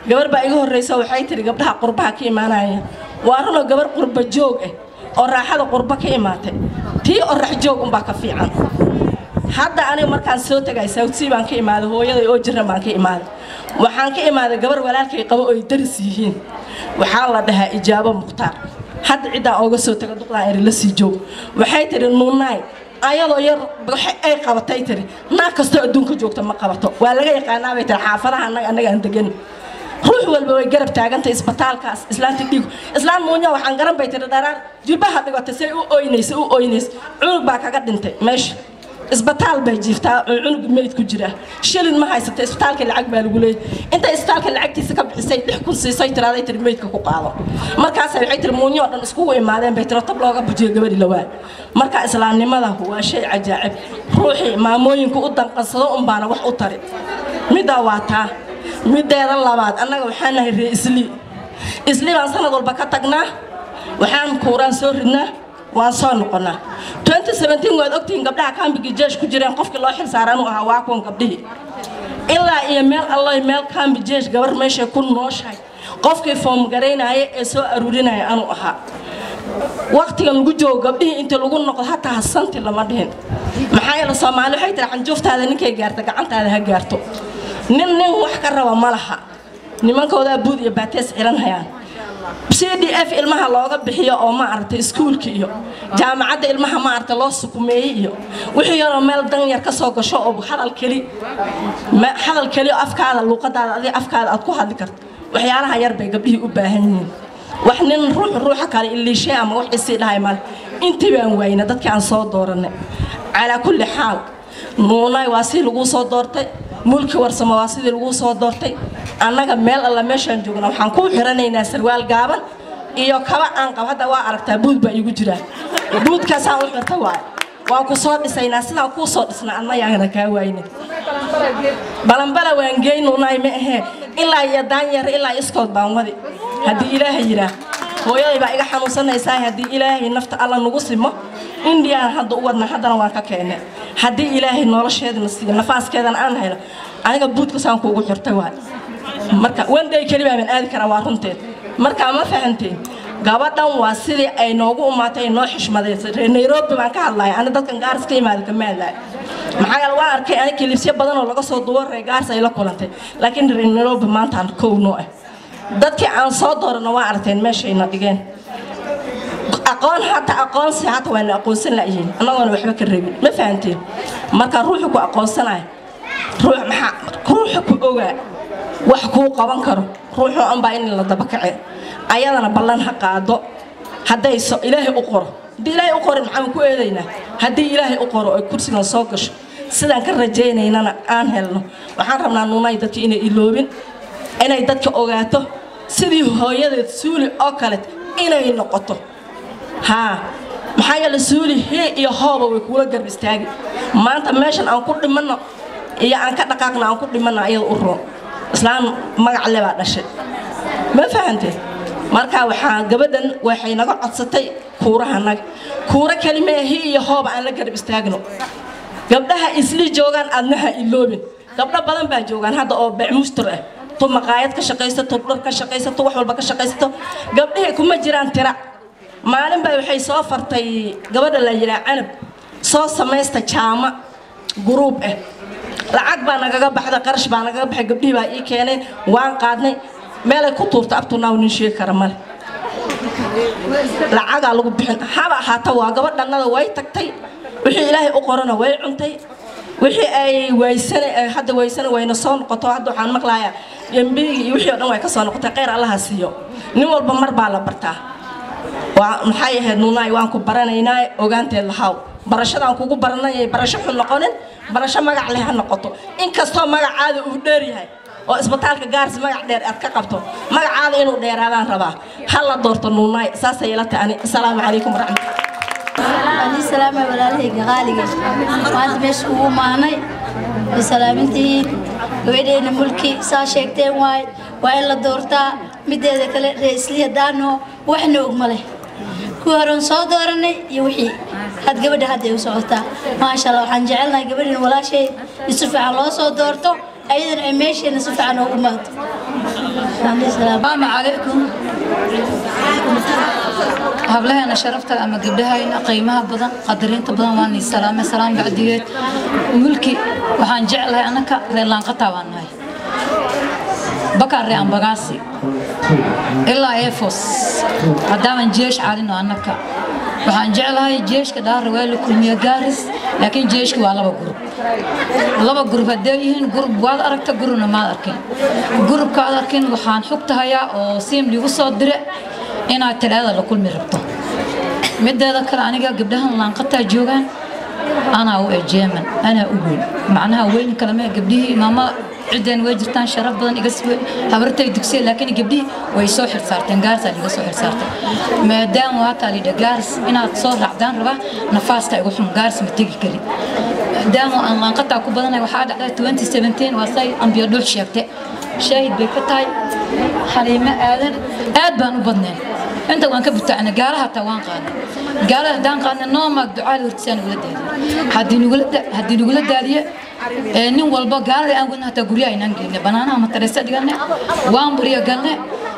gabar baa iga horreysa waxay tiri gabdhaha qurbaha ka imaanaya. Waa runoo gabar qurba joog ah oo raaxada qurba ka imaatay. Tii orax joog unbaa ka fiican. Hadda aniga markaan soo tagay sawdsii baan ka imaaday hooyaday oo jiran baan ka imaaday. Waxaan ka imaaday gabar walaalkay qabo oy daris yihiin. Waxaa la dhahaa ijaabo mukhtaar. Hadda ciddaan ooga soo taga duqdaan eri la sii joog. Waxay tiri nuunaay ayadoo yar ay qabatay tiri naag kastoo adduunka joogta ma qabato. Waa laga yaqaanaa tiri xaafadaha annaga annaga degan ruux walba way garab taagantay isbitaalkaas islaanta dhiig. Islaan muunya waxaan garan bay tiri dharaan jilbaha dhigatay say u ooynaysa u ooynaysa cunug baa kaga dhintay meesha isbitaal bay jiiftaa oo cunug meyd ku jira. Shilin ma haysata isbitaalka lacag baa lagu leeyay. Intay isbitaalka lacagtiisa ka bixisay lix kun siisay tiraaday tiri meydka ku qaado. Markaas waxay tiri muunyo oo dhan iskugu imaadeen bay tiri tab looga bujiyo gabadhi lawaa marka islaamnimada waa shay cajaacib ruuxii maamooyinka u danqansado unbaana wax u tari. Middaa waa taa? Mideeda labaad annaga waxaan nahay ree islii islii baan sanad walba ka tagnaa waxaan kuuraan soo ridnaa waan soo noqonaa. 2017 waad ogtihiin gabdhaha kaambigii jeesh ku jireen qofkii loo xil saaran uu ahaa waa kuwan gabdhihii ilaa iyo meel alloy meel kaambi jeesh gabar meeshay ku nooshahay. Qofkii foom garaynaya ee soo aruurinaya anuu ahaa. Waqtigan lagu joogo gabdhihii inta lagu noqdo hataa hasanti lama dhihin. Maxaa yeele soomaali waxay tiri canjuuftaada ninkay gaarta gacantaada ha gaarto. Nin nin wax ka raba ma laha. Nimankoodaa buud iyo baatees xiranhayaan c d f ilmaha looga bixiyo oo ma aragtay iskuulka iyo jaamacadda ilmaha ma aragtay loo sukumeeyey iyo wixii yaroo meel dan yar ka soo gasho oo hadal keli hadal keli oo afkaada luuqadaada adiga afkaada aad ku hadli karto waxyaalaha yar bay gabdhihii u baahan yihiin. Wax nin ruux ruuxa kale iliishay ama wax isii dhahay male intii baan waayna dadkii aan soo dooranay calaa kulli xaal nuunay waa si laguu soo doortay mulki warsamo waa sidii laguu soo doortay. Annaga meel alla meeshaan joogna waxaan ku xiranaynaa sarwaal gaaban iyo kaba aan qab hadda waa aragtaa buud baa iigu jiraa buudkaasaan u xirta waay waan ku soo dhisaynaa sidaan kuu soo dhisna adna kaa waayne balanbala waan geynuunay ma ahee ilaa iyo daanyar ilaa iskood baan wadi. Haddii ilaahay yidhaah hooyaday baa iga xanuunsanaysaa. Haddii ilaahay nafta alla nagu simo indiyaan hadda u wadna haddana waan ka keennay haddii ilaahay nolosheedana siiyo nafaaskeedana aan hayno aniga buudkasaan kuugu xirtay waay. Marka wanday keli baaban aadi karaa waa runteed marka ma fahanteen gabadhan waa sidii ay noogu umaatay noo xishmadaysay reer nairobi baan ka hadlaya ani dadkan gaaris ka imaada kama hadlaya maxaa yeele waan arkay ani kilibsyo badan oo laga soo duwo reer gaaris ay la kulantay. Laakiin reer nairobi maantaan kow noo ah dadkii aan soo doorana waa aragteen meeshayna dhigeen aqoon hata aqoonsi hata waana aqoonsan layihiin annagoona waxba ka rabin ma fahanteen marka ruuxu ku aqoonsanaya ruux maxaa ruuxa ku ogaa wax kuu qaban karo ruuxu anbaa in la daba kace ayadana ballan ha qaado hadday ilaahay u qoro haddii ilaahay u qorin maxaan ku eedaynaa haddii ilaahay u qoro oy kursigan soo gasho sidaan ka rajaynaynana aan helno waxaan rabnaa nunay dadka inay iloobin inay dadka ogaato sidii hooyadeed suuli oo kale inay noqoto yeele suuli hee iyo hooba way kuula garb istaagi. Maanta meeshan aan ku dhimanno iyo aan ka dhaqaaqno aan ku dhimanno ayada u roon. Islaan magac le baa dhashay. Ma fahantee marka waxaa gabadhan waxay naga codsatay kuurahanaga kuuro kelimee hi iyo hooba aan la garab istaagno. Gabdhaha isli joogaan adnaha iloobin. Gabdho badan baa joogaan hadda oo becmustur ah. Tu maqaayad ka shaqaysato dhar ka shaqaysato wax walba ka shaqaysato. Gabdhihii kuma jiraan tira maalin baa waxay soo fartay gabadha la yidhaha canab. Soo samaysta jaama guruub ah lacag baa nagaga baxda qarash baa nagaga baxay gabdhihii baa ii keeneen waan qaadnay. Meelay ku tuurta abtunaaw nin sheegi kara male. Lacagaa lagu bixin haba ahaata waa gabadhannada way tagtay. Wixii ilaahay u qorana way cuntay. Wixii ay waysana ay hadda waysana wayna soo noqoto hadda waxaan maqlayaa yambigii iyo wixii oo dhan way ka soo noqotay. Kheyr allaha siiyo. Nin walba mar baa la bartaa maxay ahayd nunay waan ku baranaynaa ogaanteed lahaw. Barashadaan kugu baranayay barasho xun noqonin barasho magac leh ha noqoto. Inkastoo magacaada uu dheer yahay oo isbitaalka gaarsi magac dheer aad ka qabto magacaada inuu dheeraadaan rabaa ha la doorto nunay saasay ila taani asalaamu calaykum waraxmatullah walaalahayga qaaligay maanta meesha ugu maanay. Bisalaamintihiin gabadheena mulki saa sheegteen waay. Waa in la doortaa. Mideeda kale raislii haddaanoo waxna og leh kuwii horeon soo dooranay iyo wixii had gabadha hadda ay u socotaa. Maasha alla waxaan jecelnahay gabadhan walaashay si fiican loo soo doorto ayadana ay meesheenna si fiican oo imaato asalaamu calaykum. Hablaheena sharafta ama gabdhahayna qiimaha badan qadarinta badan waanay salaame salaam bacdigeed. Wiilkii waxaan jeclahay annaka reerlaanqataa waan nahay bakar re ambagaasi ilaa efos haddaaban jeesh calino annaka. Waxaan jeclahay jeeshka dhaara waa la kulmiya gaaris laakiin jeeshka waa laba gurub. Laba gurub haddee yihiin gurub waad aragta gurubna maad arkin. Gurubka aad arkin waxaan xugtahayaa oo siim ligu soo dire inaad talaada la kulmi rabto. Mideeda kale aniga gabdhahan laanqataa joogaan anaa u ejeeman anaa u weyn macnaha weyn kaleme gabdhihii maama ciddeen way jirtaan sharaf badan iga sii habartay dugsiya laakiin gabdhihii way soo xilsaarteen gaarsaa liga soo xilsaartay maadaama hataa lidha gaaris inaad soo raacdaan rabaa nafaaska igu xun gaaris ma tegi karin maadaama aan laanqataa ku badanay waxaa dhacday 2017 waa say ambiyo dhuux sheegtay shaahid bay ka tahay xaliimo aadan aad baan u badneen inta waan ka butaacnay gaalaha hataa waan qaadnay. Gaalaha haddaan qaadnay noomaag ducaada hortisaa nagula daadiye haddii nagula daadiye nin walba gaalada aan wadna hataa guryaha inaan geynay banaanaha matareesa dhiganay waan buriya galnay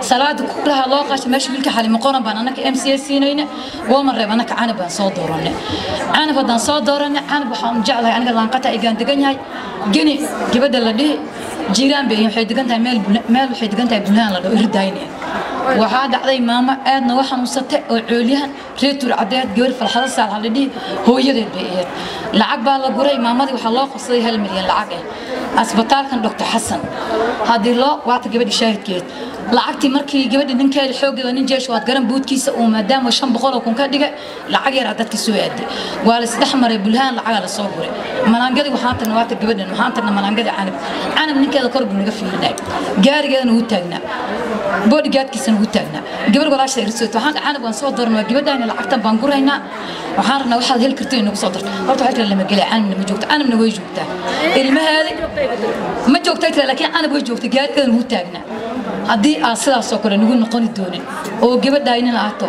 salaada kulaha loo qaasha meesha wiilka xalimo qoran baan annaka m c a siinayna wooma reeb annaka canab baan soo dooranay. Canab haddaan soo dooranay canab waxaan jeclahay aniga laanqata igaan degan yahay. Geni gabadha la dhihi jiiraan bay waxay degan tahay meel waxay degan tahay bulaan la dhaho irdayne waxaa dhacday maamo aadna u xanuunsatay oo coolyahan reetur cadeed gabar falxado saal la dhihi hooyadeed bay ahayd. Lacag baa la guray maamadii waxaa loo qabsaday hal milyan lacag ah asbitaalkan doctor xasan haddii loo waata gabadhi shaahidkeed. Lacagtii markii gabadhi ninkeeda xoogeeda nin jeesh waad garan buudkiisa uu maadaama shan boqol oo kun ka dhigay lacag yaraa dadka soo aaday waa la isdhex maray bulhaan lacagaa la soo guray. Malaangadii waxaan waata gabadhan waxaan tagna canab. Canab ninkeeda kor buu naga fiirinay. Gaarigeedana wuu taagnaa boodhigaadkiisana wuu taagnaa gabar walaasha irsoot waxaan canab waan soo dooran waa gabadhaani lacagtan baan guraynaa waxaan rabnaa waxaad heli karto inagu soo darto. Horta waxay tira lama gelay canabna ma joogto canabna way joogtaa. Ilmaheedi ma joogtay tira laakiin canab way joogtay gaarigeedana wuu taagnaa haddii aad sidaasoo kale nagu noqoni doonin oo gabadhaaynin aato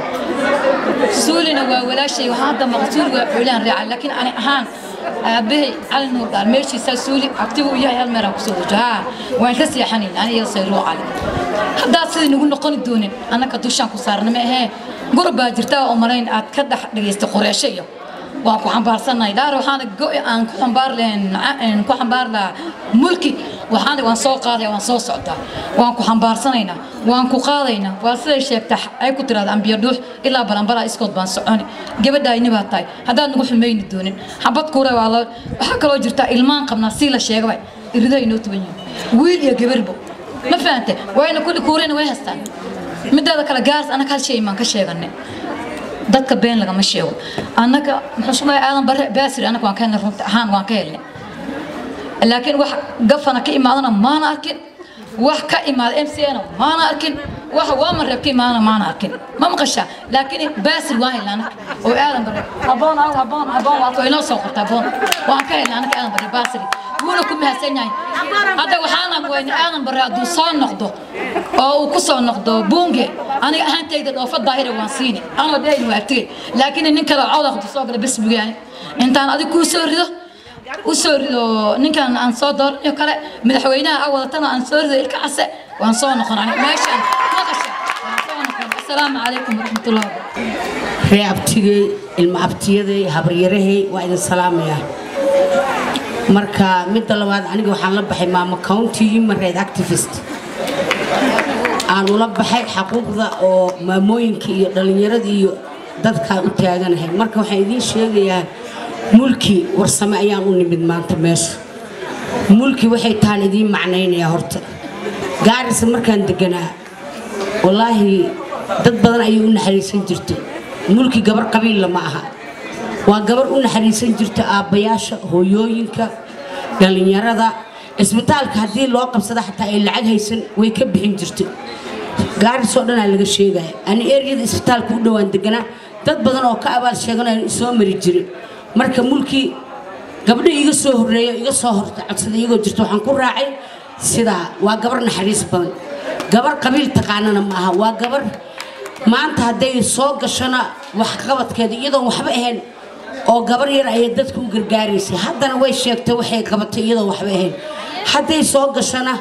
suulina waa walaashay waxaan hadda maqa suuli waa coolaan raaca laakiin ani ahaan aabahay cali nuur dhaar meeshiisaa suuli abtigu yahay hal meeraan ku soo wajo haa waan ka seexanayn aniga sayruu cali haddaad sidii nagu noqoni doonin annaka dushaan ku saarna ma ahee gurub baa jirta oo malayn aad ka dhex dhagaystay qoreesho iyo. Waan ku xambaarsannahay dhaar waxaana go' aan ku xambaar lahayn ku xambaar lahaa mulki waxaana waan soo qaadaya waan soo socdaa. Waan ku xambaarsanaynaa waan ku qaadaynaa waa siday sheegta ay ku tiraada ambiyo dhuux ilaa balanbalaa iskood baan soconi. Gabadhaayni baa tahay. Haddaad nagu xumayni doonin. Xabad kuure waa loo waxaa kaloo jirta ilmaan qabnaa sii la sheegaba iridaha inoo tuban yihiin. Wiil iyo gabarbo ma fahante wayna kulli kuurena way haystaan. Mideeda kale gaaris annaga hal shay imaan ka sheeganay dadka been lagama sheego. Annaga muxuu sumaya aadan bare baasir annaga waan ka helnay runta ahaan waan ka helnay laakiin wax gafana ka imaadana maana arkin. Wax ka imaada m c na maana arkin. Wax waama reeb ka imaadana maana arkin. Ma maqashaa laakiin baasir waan helnay annaga oo aadan bare haboon aw haboon haboon. Waato inoo soo qorta haboon. Waan ka helnay annaga aadan bare baasir wuuna ku mahadsan yahay. Hadda waxaana weyne aadan bare hadduu soo noqdo oo uu ku soo noqdo buunge aniga ahaantayda dhoofa daahira waan siini. Anoo dhayn waa artigay laakiin nin kale codaqdu soo gala bes bugaani. Intaan adig kuu soo rido u soo rido ninkan aan soo dooranayo kale madaxweynaha a wadatana aan soo rido ilka case waan soo noqon aniga meeshaan maqasha waan soo noqon asalaamu calaykum waraxmatullahi ree abtigey ilma abtiyaday habaryarahay waa idin salaamayaa marka midda labaad aniga waxaan la baxay maamo county human right activist. Aan ula baxay xaquuqda oo maamooyinka iyo dhallinyarada iyo dadkaan u taaganahay. Marka waxaan idiin sheegayaa mulki warsame ayaan u nimid maanta meesha mulki waxay tahan idiin macnaynayaa horta. Gaarisa markaan deganaa wallaahi dad badan ayay u naxariisan jirtay. Mulki gabar qabiilla ma aha. Waa gabar u naxariisan jirta aabbayaasha hooyooyinka dhallinyarada. Cisbitaalka haddii loo qabsada xataa ay lacag haysan way ka bixin jirtay. Gaarisoo dhanaa laga sheegaya. Ani eryada isbitaalka u dhowaan deganaa dad badan oo ka abaal sheeganaya soo mari jiray marka mulkii gabdho iga soo horreeya iga soo horta codsada iyagoo jirta waxaan ku raacay sidaa waa gabar naxariis badan. Gabar qabiil taqaanana ma aha waa gabar maanta hadday soo gashana waxqabadkeeda iyadoon waxba ahayn oo gabar yar ayay dadka u gargaaraysay. Haddana way sheegtay waxay qabatay iyadoon waxba ahayn. Hadday soo gashana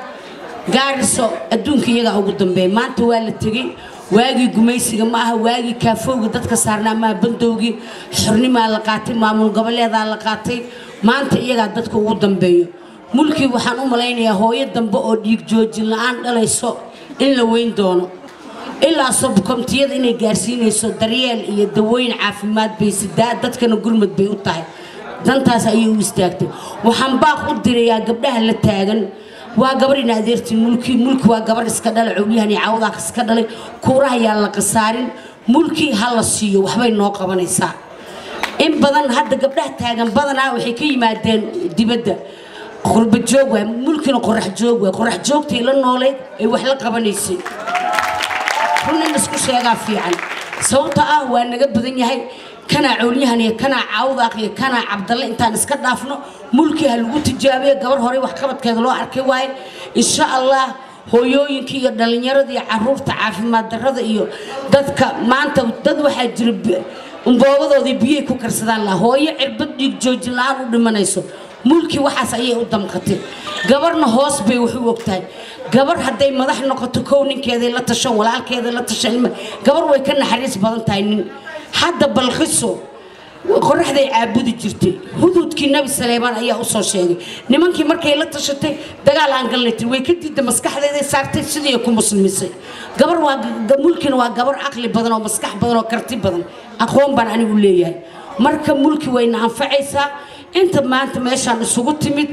gaariso adduunka iyagaa ugu dambeeya maanta waa la tegey waagii gumaysiga ma aha waagii kaafowga dadka saarnaa maaha bandowgii xornimaa la qaatay maamul goboleedaa la qaatay. Maanta iyagaa dadka ugu dambeeyo. Mulkii waxaan u malaynayaa hooyo dambe oo dhiig joojin la'aan dhalayso in la weyn doono. Ilaa sobkomtiyada inay gaarsiinayso daryeel iyo dawooyin caafimaad bay sidaa dadkana gurmad bay u tahay. Dantaas ayay u istaagtay. Waxaan baaq u dirayaa gabdhaha la taagan waa gabar in adeertiin mulki mulki waa gabar iska dhalay cowliyahan iyo cawdaak iska dhalay kuuraha yaan la qasaarin mulki ha la siiyo waxbay noo qabanaysaa. In badan hadda gabdhaha taagan badanaa waxay ka yimaadeen dibadda. Qurba joog waay mulkina qorax joog waay qorax joogtay la nooleyd ay wax la qabanaysay. Run in isku sheegaa fiican sababta ah waa naga badan yahay. Kanaa cowlyahan iyo kanaa cawdaaq iyo kanaa cabdalle intaan iska dhaafno mulki ha lagu tijaabiyo gabar horey waxqabadkeeda loo arkay waaye insha allah hooyooyinka iyo dhallinyarada carruurta caafimaad darrada iyo dadka maanta dad waxaa jira umboobadoodii biyay ku karsadaan laha hooyo cirbad dhiig joojin la'aan u dhimanayso mulki waxaas ayay u damqatay. Gabarna hoos bay wax u ogtahay. Gabar hadday madax noqoto kow ninkeeday la tashan walaalkeeday la tashan gabar way ka naxariis badan tahay nin. Hadda balqiso qoraxday caabudi jirtay. Hududkii nabi saleebaan ayaa u soo sheegay nimankii markay la tashatay dagaal aan galnay way ka diidda maskaxdeeday saartay sidii ku muslimisay. Gabar waa mulkina waa gabar caqli badan oo maskax badan oo karti badan. Aqoon baan anigu leeyahay. Marka mulki wayna anfacaysaa inta maanta meeshaan isugu timid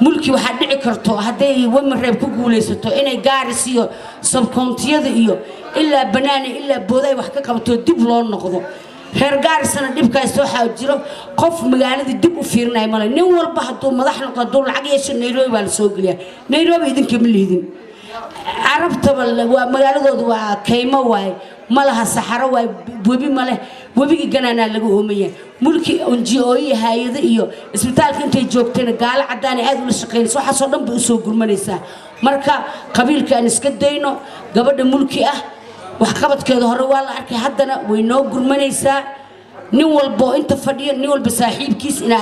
mulki waxaa dhici karto hadday wamareeb ku guulaysato inay gaaris iyo sabkoontiyada iyo ilaa banaani ilaa booday wax ka qabato dib loo noqdo. Reer gaarisana dhibkaas waxaa jiro qof magaalada dib u fiirinaya male nin walba hadduu madax noqdo hadduu lacag yeesho nairobi baa la soo geliyaa. Nairobi idinkama liidin carabtaba waa magaaladooda waa kaymo waaye ma laha saxaro waaye webi ma leh webigii ganaanaa laga oomaya mulki onjooyi hay'ado iyo isbitaalka intay joogtayna gaalo caddaana aad ula shaqaynaysa waxaasoo dhan bay u soo gurmanaysaa. Marka qabiilka aan iska dayno gabadha mulki ah waxqabadkeeda hore waa la arkay haddana way noo gurmanaysaa. Nin walbo inta fadhiya nin walba saaxiibkiis ina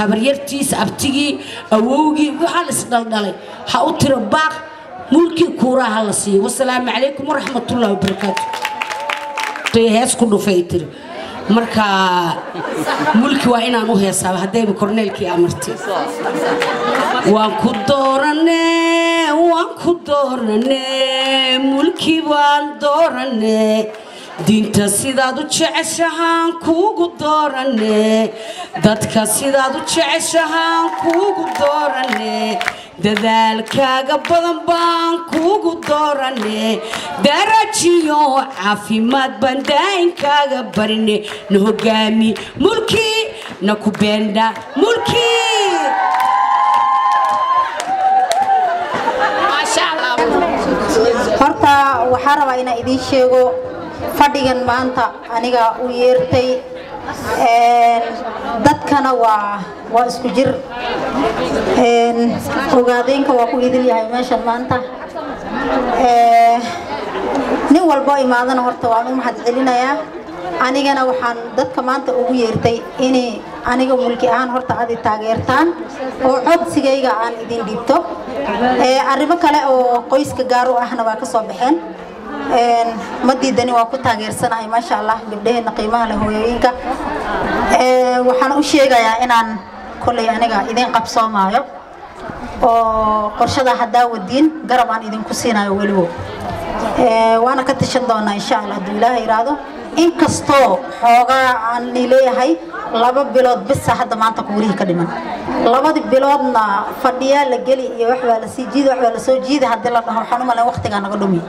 habaryartiis abtigii awowgii waxaa la isdhaldhalay ha u tiro baaq mulki kuuraha ha la siiyo wasalaamu calaykum waraxmatullahi wabarakaatu hees ku dhufay tiri marka mulki waa inaan u heesaaba haddayba korneelkii amartay waan ku doorane waan ku doorane mulki baan doorane diinta sidaad u jeceshahaan kuugu doorane. Dadka sidaad u jeceshahaan kuugu doorane. Dadaalkaaga badan baan kuugu doorane. Darajiyo caafimaad baan daa'inkaaga barine. Na hogaami mulki na ku beendha mulki. Horta waxaa rabaa inaan idiin sheego fadhigan maanta aniga u yeertay dadkana waa waa isku jir. Ogaadeynka waa ku idil yahay meeshan maanta. Nin walbo imaadana horta waan u mahad celinayaa anigana waxaan dadka maanta ugu yeertay inay aniga mulki ahaan horta aad i taageertaan oo codsigayga aan idin dhibto. Arrimo kale oo qoyska gaar u ahna waa ka soo baxeen ma diidani waa ku taageersanahay maasha allah gabdhaheena qiimaha leh hooyooyinka. Waxaan u sheegayaa inaan kolley aniga idin qabsoomaayo oo qorshada haddaa wadiin garab aan idinku siinayo welibo. Waana ka tashan doonaa insha allah hadduu ilaahay yidhaahdo inkastoo xoogaa aan leeyahay laba bilood bisa hadda maanta kuurihii ka dhiman. Labadii biloodna fadhiyaa la geli iyo waxbaa la sii jiidi waxbaa la soo jiidi haddii la dhaho waxaan u malayn waqtigaa naga dhumi.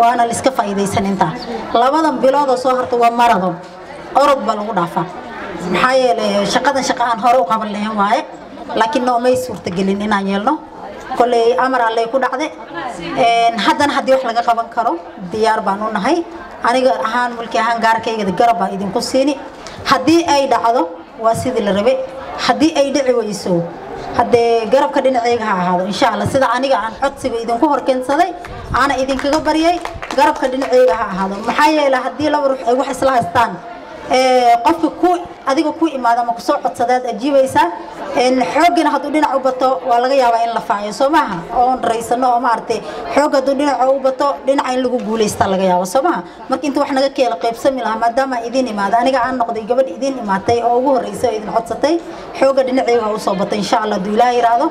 Waana la iska faa'iidaysan intaa labadan biloodoo soo harta waa maradon orod baa lagu dhaafaa maxaa yeelay shaqadan shaqa aan hore u qaban lahayn waaye laakiin noomay suurtagelin inaan yeelno. Kolley amar allay ku dhacde. Haddana haddii wax laga qaban karo diyaar baan u nahay aniga ahaan mulki ahaan gaarkaygada garab baa idinku siini. Haddii ay dhacdo waa sidii la rabe haddii ay dhici weyso haddee garabka dhinacayga ha ahaado insha allah sida aniga aan codsiga idinku horkeensaday aana idinkaga baryay garabka dhinacayga ha ahaado. Maxaa yeelay haddii laba ruux ay wax isla haystaan qofka ku adiga ku imaada ama ku soo codsadaad ajiibaysaa een, xoogina hadduu dhinac u bato waa laga yaabaa in la faayo. Soo maaha? Oon raysano oo maaragtay xoog hadduu dhinaca u bato dhinaca in lagu guulaysta laga yaabo soo maaha? Marka inta wax naga keela qaybsami lahaa maadaama idin imaada. Aniga aan noqday gabadh idin imaatay oo ugu horreysay oo idin codsatay xooga dhinacayga ha u soo batay insha allah. Hadduu ilaaha yidhaahdo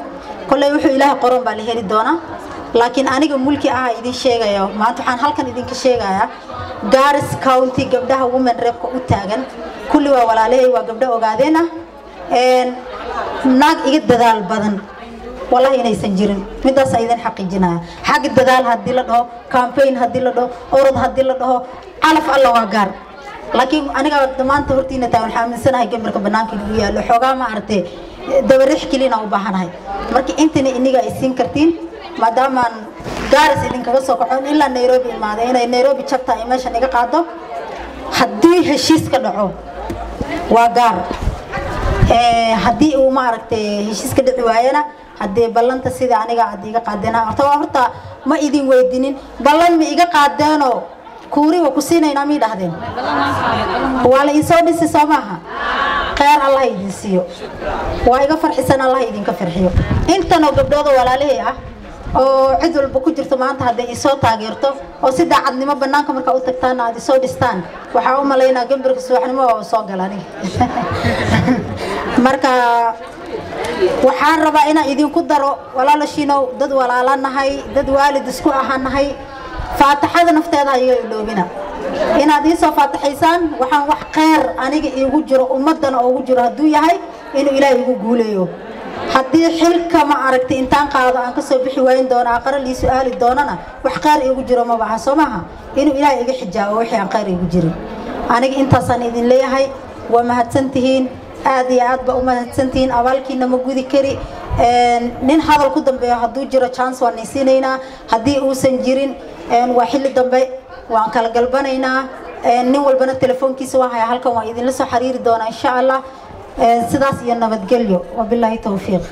kolley wuxuu ilaahay qoran baa la heli doonaa laakiin aniga mulki ah idin sheegaya maanta waxaan halkan idinka sheegayaa garis county gabdhaha women repka u taagan. Kulli waa walaalahay waa gabdho ogaadeen ah. Naag iga dadaal badan. Wallahi inaysan jirin. Midaas idin xaqiijinaya. Xagga dadaal haddii la dhaho campaign haddii la dhaho orod haddii la dhaho calaf alla waa gaar. Laakiin aniga maanta hortiina taa waxaan aaminsanahay gamarka banaanka inuu yaallo. Xoogaa ma aragtay dabarix kelina u baahanahay. Marka intana iniga ay siin kartiin maadaamaan gaaris idinkaga soo kaxoon ilaa nairobi imaaday inay nairobi jabta ay meeshan iga qaado haddii heshiis ka dhaco waa gaar. Haddii uu maaragtay heshiis ka dhici waayana haddee ballanta sida aniga aad iga qaadeen horta waa horta ma idin weydinin. Ballan ma iga qaadeenoo? Kuuri waa ku siinaynaa ma idhahdeen waa la insoo dhisi soo maaha? Kheyr allah idin siiyo. Waa iga farxisan allah idinka farxiyo. Intanoo gabdhooda walaalihii ah oo cid walba ku jirto maanta hadday isoo taageerto oo si daacadnimo banaanka markaa u tagtaana aad isoo dhistaan waxaa u malaynaa gambarka subaxnimo oo soo gala aniga. Marka waxaan rabaa inaan idinku daro walaalashiinow dad walaala nahay dad waalid isku aha nahay faataxada nafteeda ayaga iloobina inaad iisoo faataxaysaan waxaan wax kheyr aniga iigu jiro ummadana ugu jiro hadduu yahay inuu ilaahay igu guuleeyo haddii xilka ma aragtay intaan qaado aan ka soo bixi waayin doono aqara lii su'aali doonana wax kheyr iigu jiro ma baha soo maaha inuu ilaahay iga xijaabo wixii aan kheyr iigu jirin. Aniga intaasaan idin leeyahay waa mahadsantihiin aad iyo aad ba u mahadsantihiin abaalkiina ma gudi kari. Nin hadal ku dambeeyo hadduu jiro chance waan isiinaynaa haddii uusan jirin waa xilli dambe waan kala galbanaynaa. Nin walbana telefoonkiisa waa haya halkan waan idinla soo xiriiri doonaa insha allah sidaas iyo nabadgelyo. Wabilaahi towfiiq